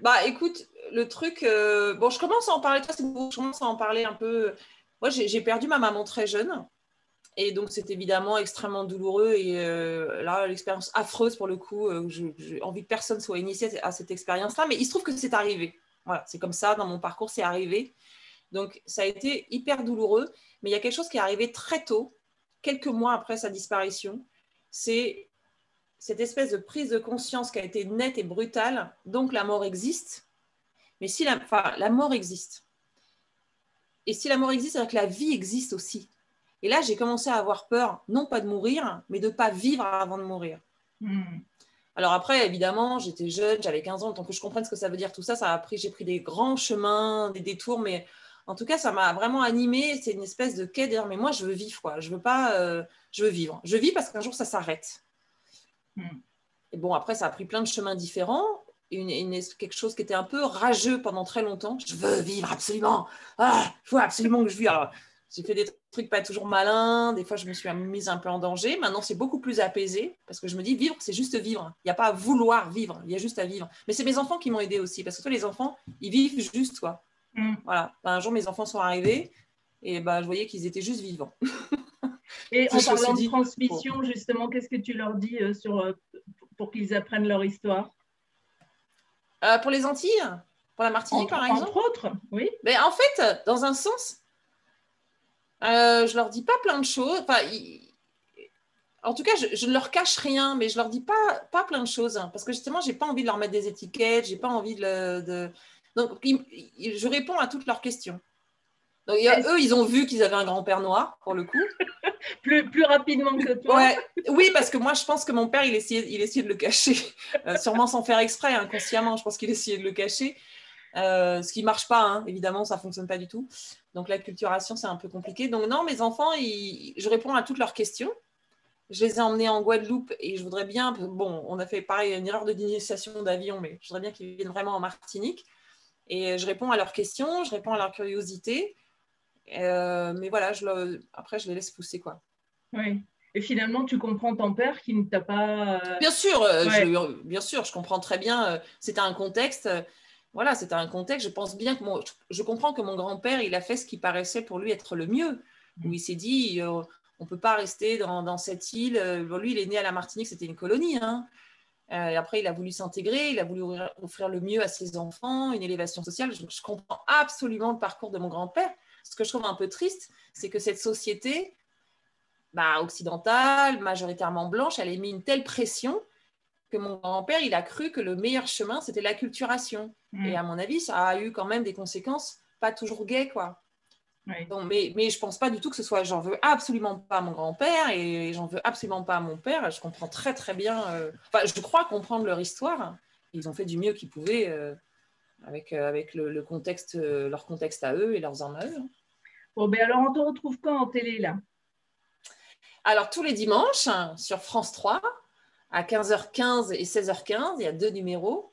[SPEAKER 2] bah, écoute, le truc, bon, je commence à en parler, toi, c'est je commence à en parler un peu. Moi, j'ai perdu ma maman très jeune. Et donc, c'est évidemment extrêmement douloureux. Et euh, là, l'expérience affreuse pour le coup, euh, j'ai envie que personne soit initié à cette expérience-là. Mais il se trouve que c'est arrivé. Voilà, c'est comme ça, dans mon parcours, c'est arrivé. Donc, ça a été hyper douloureux. Mais il y a quelque chose qui est arrivé très tôt, quelques mois après sa disparition. C'est cette espèce de prise de conscience qui a été nette et brutale. Donc, la mort existe. Mais si la, enfin, la mort existe. Et si la mort existe, c'est-à-dire que la vie existe aussi. Et là, j'ai commencé à avoir peur, non pas de mourir, mais de ne pas vivre avant de mourir. Hmm. Alors après, évidemment, j'étais jeune, j'avais 15 ans, tant que je comprenne ce que ça veut dire tout ça, ça a pris, j'ai pris des grands chemins, des détours, mais en tout cas, ça m'a vraiment animée. C'est une espèce de quai dire, mais moi, je veux vivre, quoi. Je veux pas, euh, je veux vivre. Je vis parce qu'un jour, ça s'arrête. Hmm. Et bon, après, ça a pris plein de chemins différents. Une, quelque chose qui était un peu rageux pendant très longtemps. Je veux vivre absolument. Ah, il faut absolument que je vive. Alors, j'ai fait des trucs pas toujours malins. Des fois, je me suis mise un peu en danger. Maintenant, c'est beaucoup plus apaisé parce que je me dis, vivre, c'est juste vivre. Il n'y a pas à vouloir vivre. Il y a juste à vivre. Mais c'est mes enfants qui m'ont aidé aussi parce que toi, les enfants, ils vivent juste, toi. Mm. Voilà. Ben, un jour, mes enfants sont arrivés et ben, je voyais qu'ils étaient juste vivants.
[SPEAKER 1] et en parlant de transmission, justement, qu'est-ce que tu leur dis euh, sur, euh, pour qu'ils apprennent leur histoire?
[SPEAKER 2] Euh, Pour les Antilles? Pour la Martinique, par exemple?
[SPEAKER 1] Entre autres, oui.
[SPEAKER 2] Mais en fait, dans un sens, euh, je leur dis pas plein de choses. Enfin, En tout cas, je, ne leur cache rien, mais je leur dis pas, pas plein de choses. Hein, parce que justement, j'ai pas envie de leur mettre des étiquettes, j'ai pas envie de, Donc, je réponds à toutes leurs questions. Donc, eux, ils ont vu qu'ils avaient un grand-père noir, pour le coup.
[SPEAKER 1] plus, plus rapidement que toi.
[SPEAKER 2] Ouais. Oui, parce que moi, je pense que mon père, il essayait, il essayait de le cacher, euh, sûrement sans faire exprès, inconsciemment. Je pense qu'il essayait de le cacher. Euh, ce qui marche pas, hein. évidemment, ça fonctionne pas du tout. Donc la culturation, c'est un peu compliqué. Donc non, mes enfants, je réponds à toutes leurs questions. Je les ai emmenés en Guadeloupe et je voudrais bien, bon, on a fait pareil, une erreur de d'initiation d'avion, mais je voudrais bien qu'ils viennent vraiment en Martinique. Et je réponds à leurs questions, je réponds à leur curiosité. Euh, mais voilà, je après, je les laisse pousser, quoi.
[SPEAKER 1] Oui. Et finalement, tu comprends ton père qui ne t'a pas.
[SPEAKER 2] Euh, bien sûr, je, bien sûr, je comprends très bien. C'était un contexte voilà, c'était un contexte. Je pense bien que mon, je comprends que mon grand-père, il a fait ce qui paraissait pour lui être le mieux. Où mm. il s'est dit, euh, on ne peut pas rester dans, cette île. Euh, lui, il est né à la Martinique, c'était une colonie. Hein. Euh, et après, il a voulu s'intégrer, il a voulu offrir le mieux à ses enfants, une élévation sociale. Je, je comprends absolument le parcours de mon grand-père. Ce que je trouve un peu triste, c'est que cette société bah, occidentale, majoritairement blanche, elle a mis une telle pression que mon grand-père, il a cru que le meilleur chemin, c'était l'acculturation. Mm. Et à mon avis, ça a eu quand même des conséquences pas toujours gaies, quoi. Donc, mais, mais je pense pas du tout que ce soit, j'en veux absolument pas à mon grand-père et j'en veux absolument pas à mon père. Je comprends très très bien, euh, enfin, je crois comprendre leur histoire. Ils ont fait du mieux qu'ils pouvaient euh, avec, euh, avec le, contexte, leur contexte à eux et leurs armes à eux.
[SPEAKER 1] Bon, ben alors on te retrouve quand en télé là?
[SPEAKER 2] Alors tous les dimanches sur France 3 à 15h15 et 16h15. Il y a deux numéros.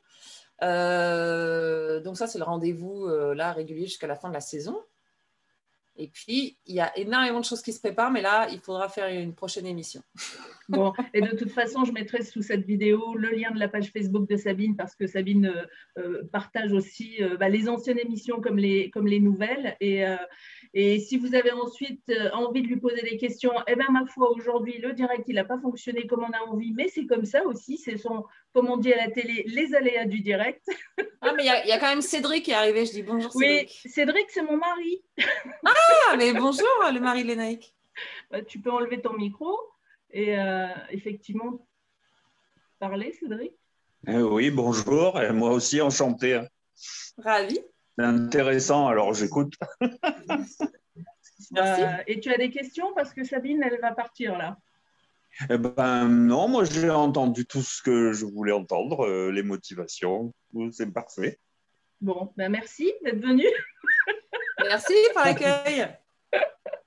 [SPEAKER 2] Euh, donc ça, c'est le rendez-vous euh, là régulier jusqu'à la fin de la saison. Et puis, il y a énormément de choses qui se préparent, mais là, il faudra faire une prochaine émission.
[SPEAKER 1] Bon, et de toute façon, je mettrai sous cette vidéo le lien de la page Facebook de Sabine parce que Sabine euh, partage aussi bah, les anciennes émissions comme les, comme les nouvelles. Et, et si vous avez ensuite envie de lui poser des questions, eh bien, ma foi, aujourd'hui, le direct, il n'a pas fonctionné comme on a envie, mais c'est comme ça aussi. C'est son, comme on dit à la télé, les aléas du direct.
[SPEAKER 2] Ah, mais il y, a quand même Cédric qui est arrivé. Je dis bonjour,
[SPEAKER 1] Cédric. Oui, Cédric, c'est mon mari.
[SPEAKER 2] Ah, mais bonjour, le mari de Lénaïque.
[SPEAKER 1] Bah, tu peux enlever ton micro et euh, effectivement parler, Cédric
[SPEAKER 4] eh Oui, bonjour, et moi aussi enchanté.
[SPEAKER 2] Ravi.
[SPEAKER 4] Intéressant, alors j'écoute.
[SPEAKER 1] Euh, et tu as des questions parce que Sabine, elle va partir là.
[SPEAKER 4] Eh ben non, moi j'ai entendu tout ce que je voulais entendre, euh, les motivations, c'est parfait.
[SPEAKER 1] Bon, ben merci d'être venu.
[SPEAKER 2] merci pour l'accueil.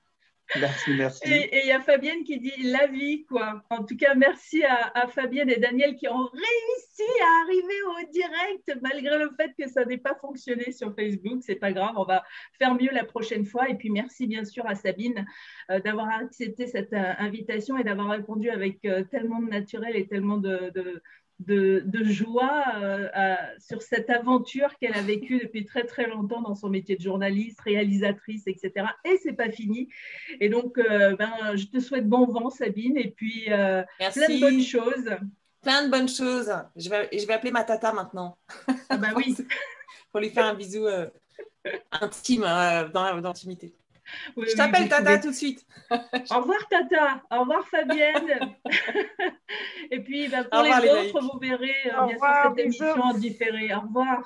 [SPEAKER 4] Merci, merci.
[SPEAKER 1] Et il y a Fabienne qui dit la vie, quoi. En tout cas, merci à, Fabienne et Daniel qui ont réussi à arriver au direct malgré le fait que ça n'ait pas fonctionné sur Facebook. C'est pas grave, on va faire mieux la prochaine fois. Et puis merci bien sûr à Sabine euh, d'avoir accepté cette euh, invitation et d'avoir répondu avec euh, tellement de naturel et tellement de, de, joie euh, sur cette aventure qu'elle a vécue depuis très très longtemps dans son métier de journaliste, réalisatrice, etc. Et c'est pas fini. Et donc, euh, ben, je te souhaite bon vent, Sabine, et puis plein de bonnes choses.
[SPEAKER 2] Plein de bonnes choses. Je vais, je vais appeler ma tata maintenant.
[SPEAKER 1] Ah bah oui.
[SPEAKER 2] Pour lui faire un bisou intime dans l'intimité je t'appelle Tata tout de suite.
[SPEAKER 1] Au revoir Tata, au revoir Fabienne. Et puis bah, pour les autres, vous verrez euh, bien sûr cette émission en différé. Au revoir.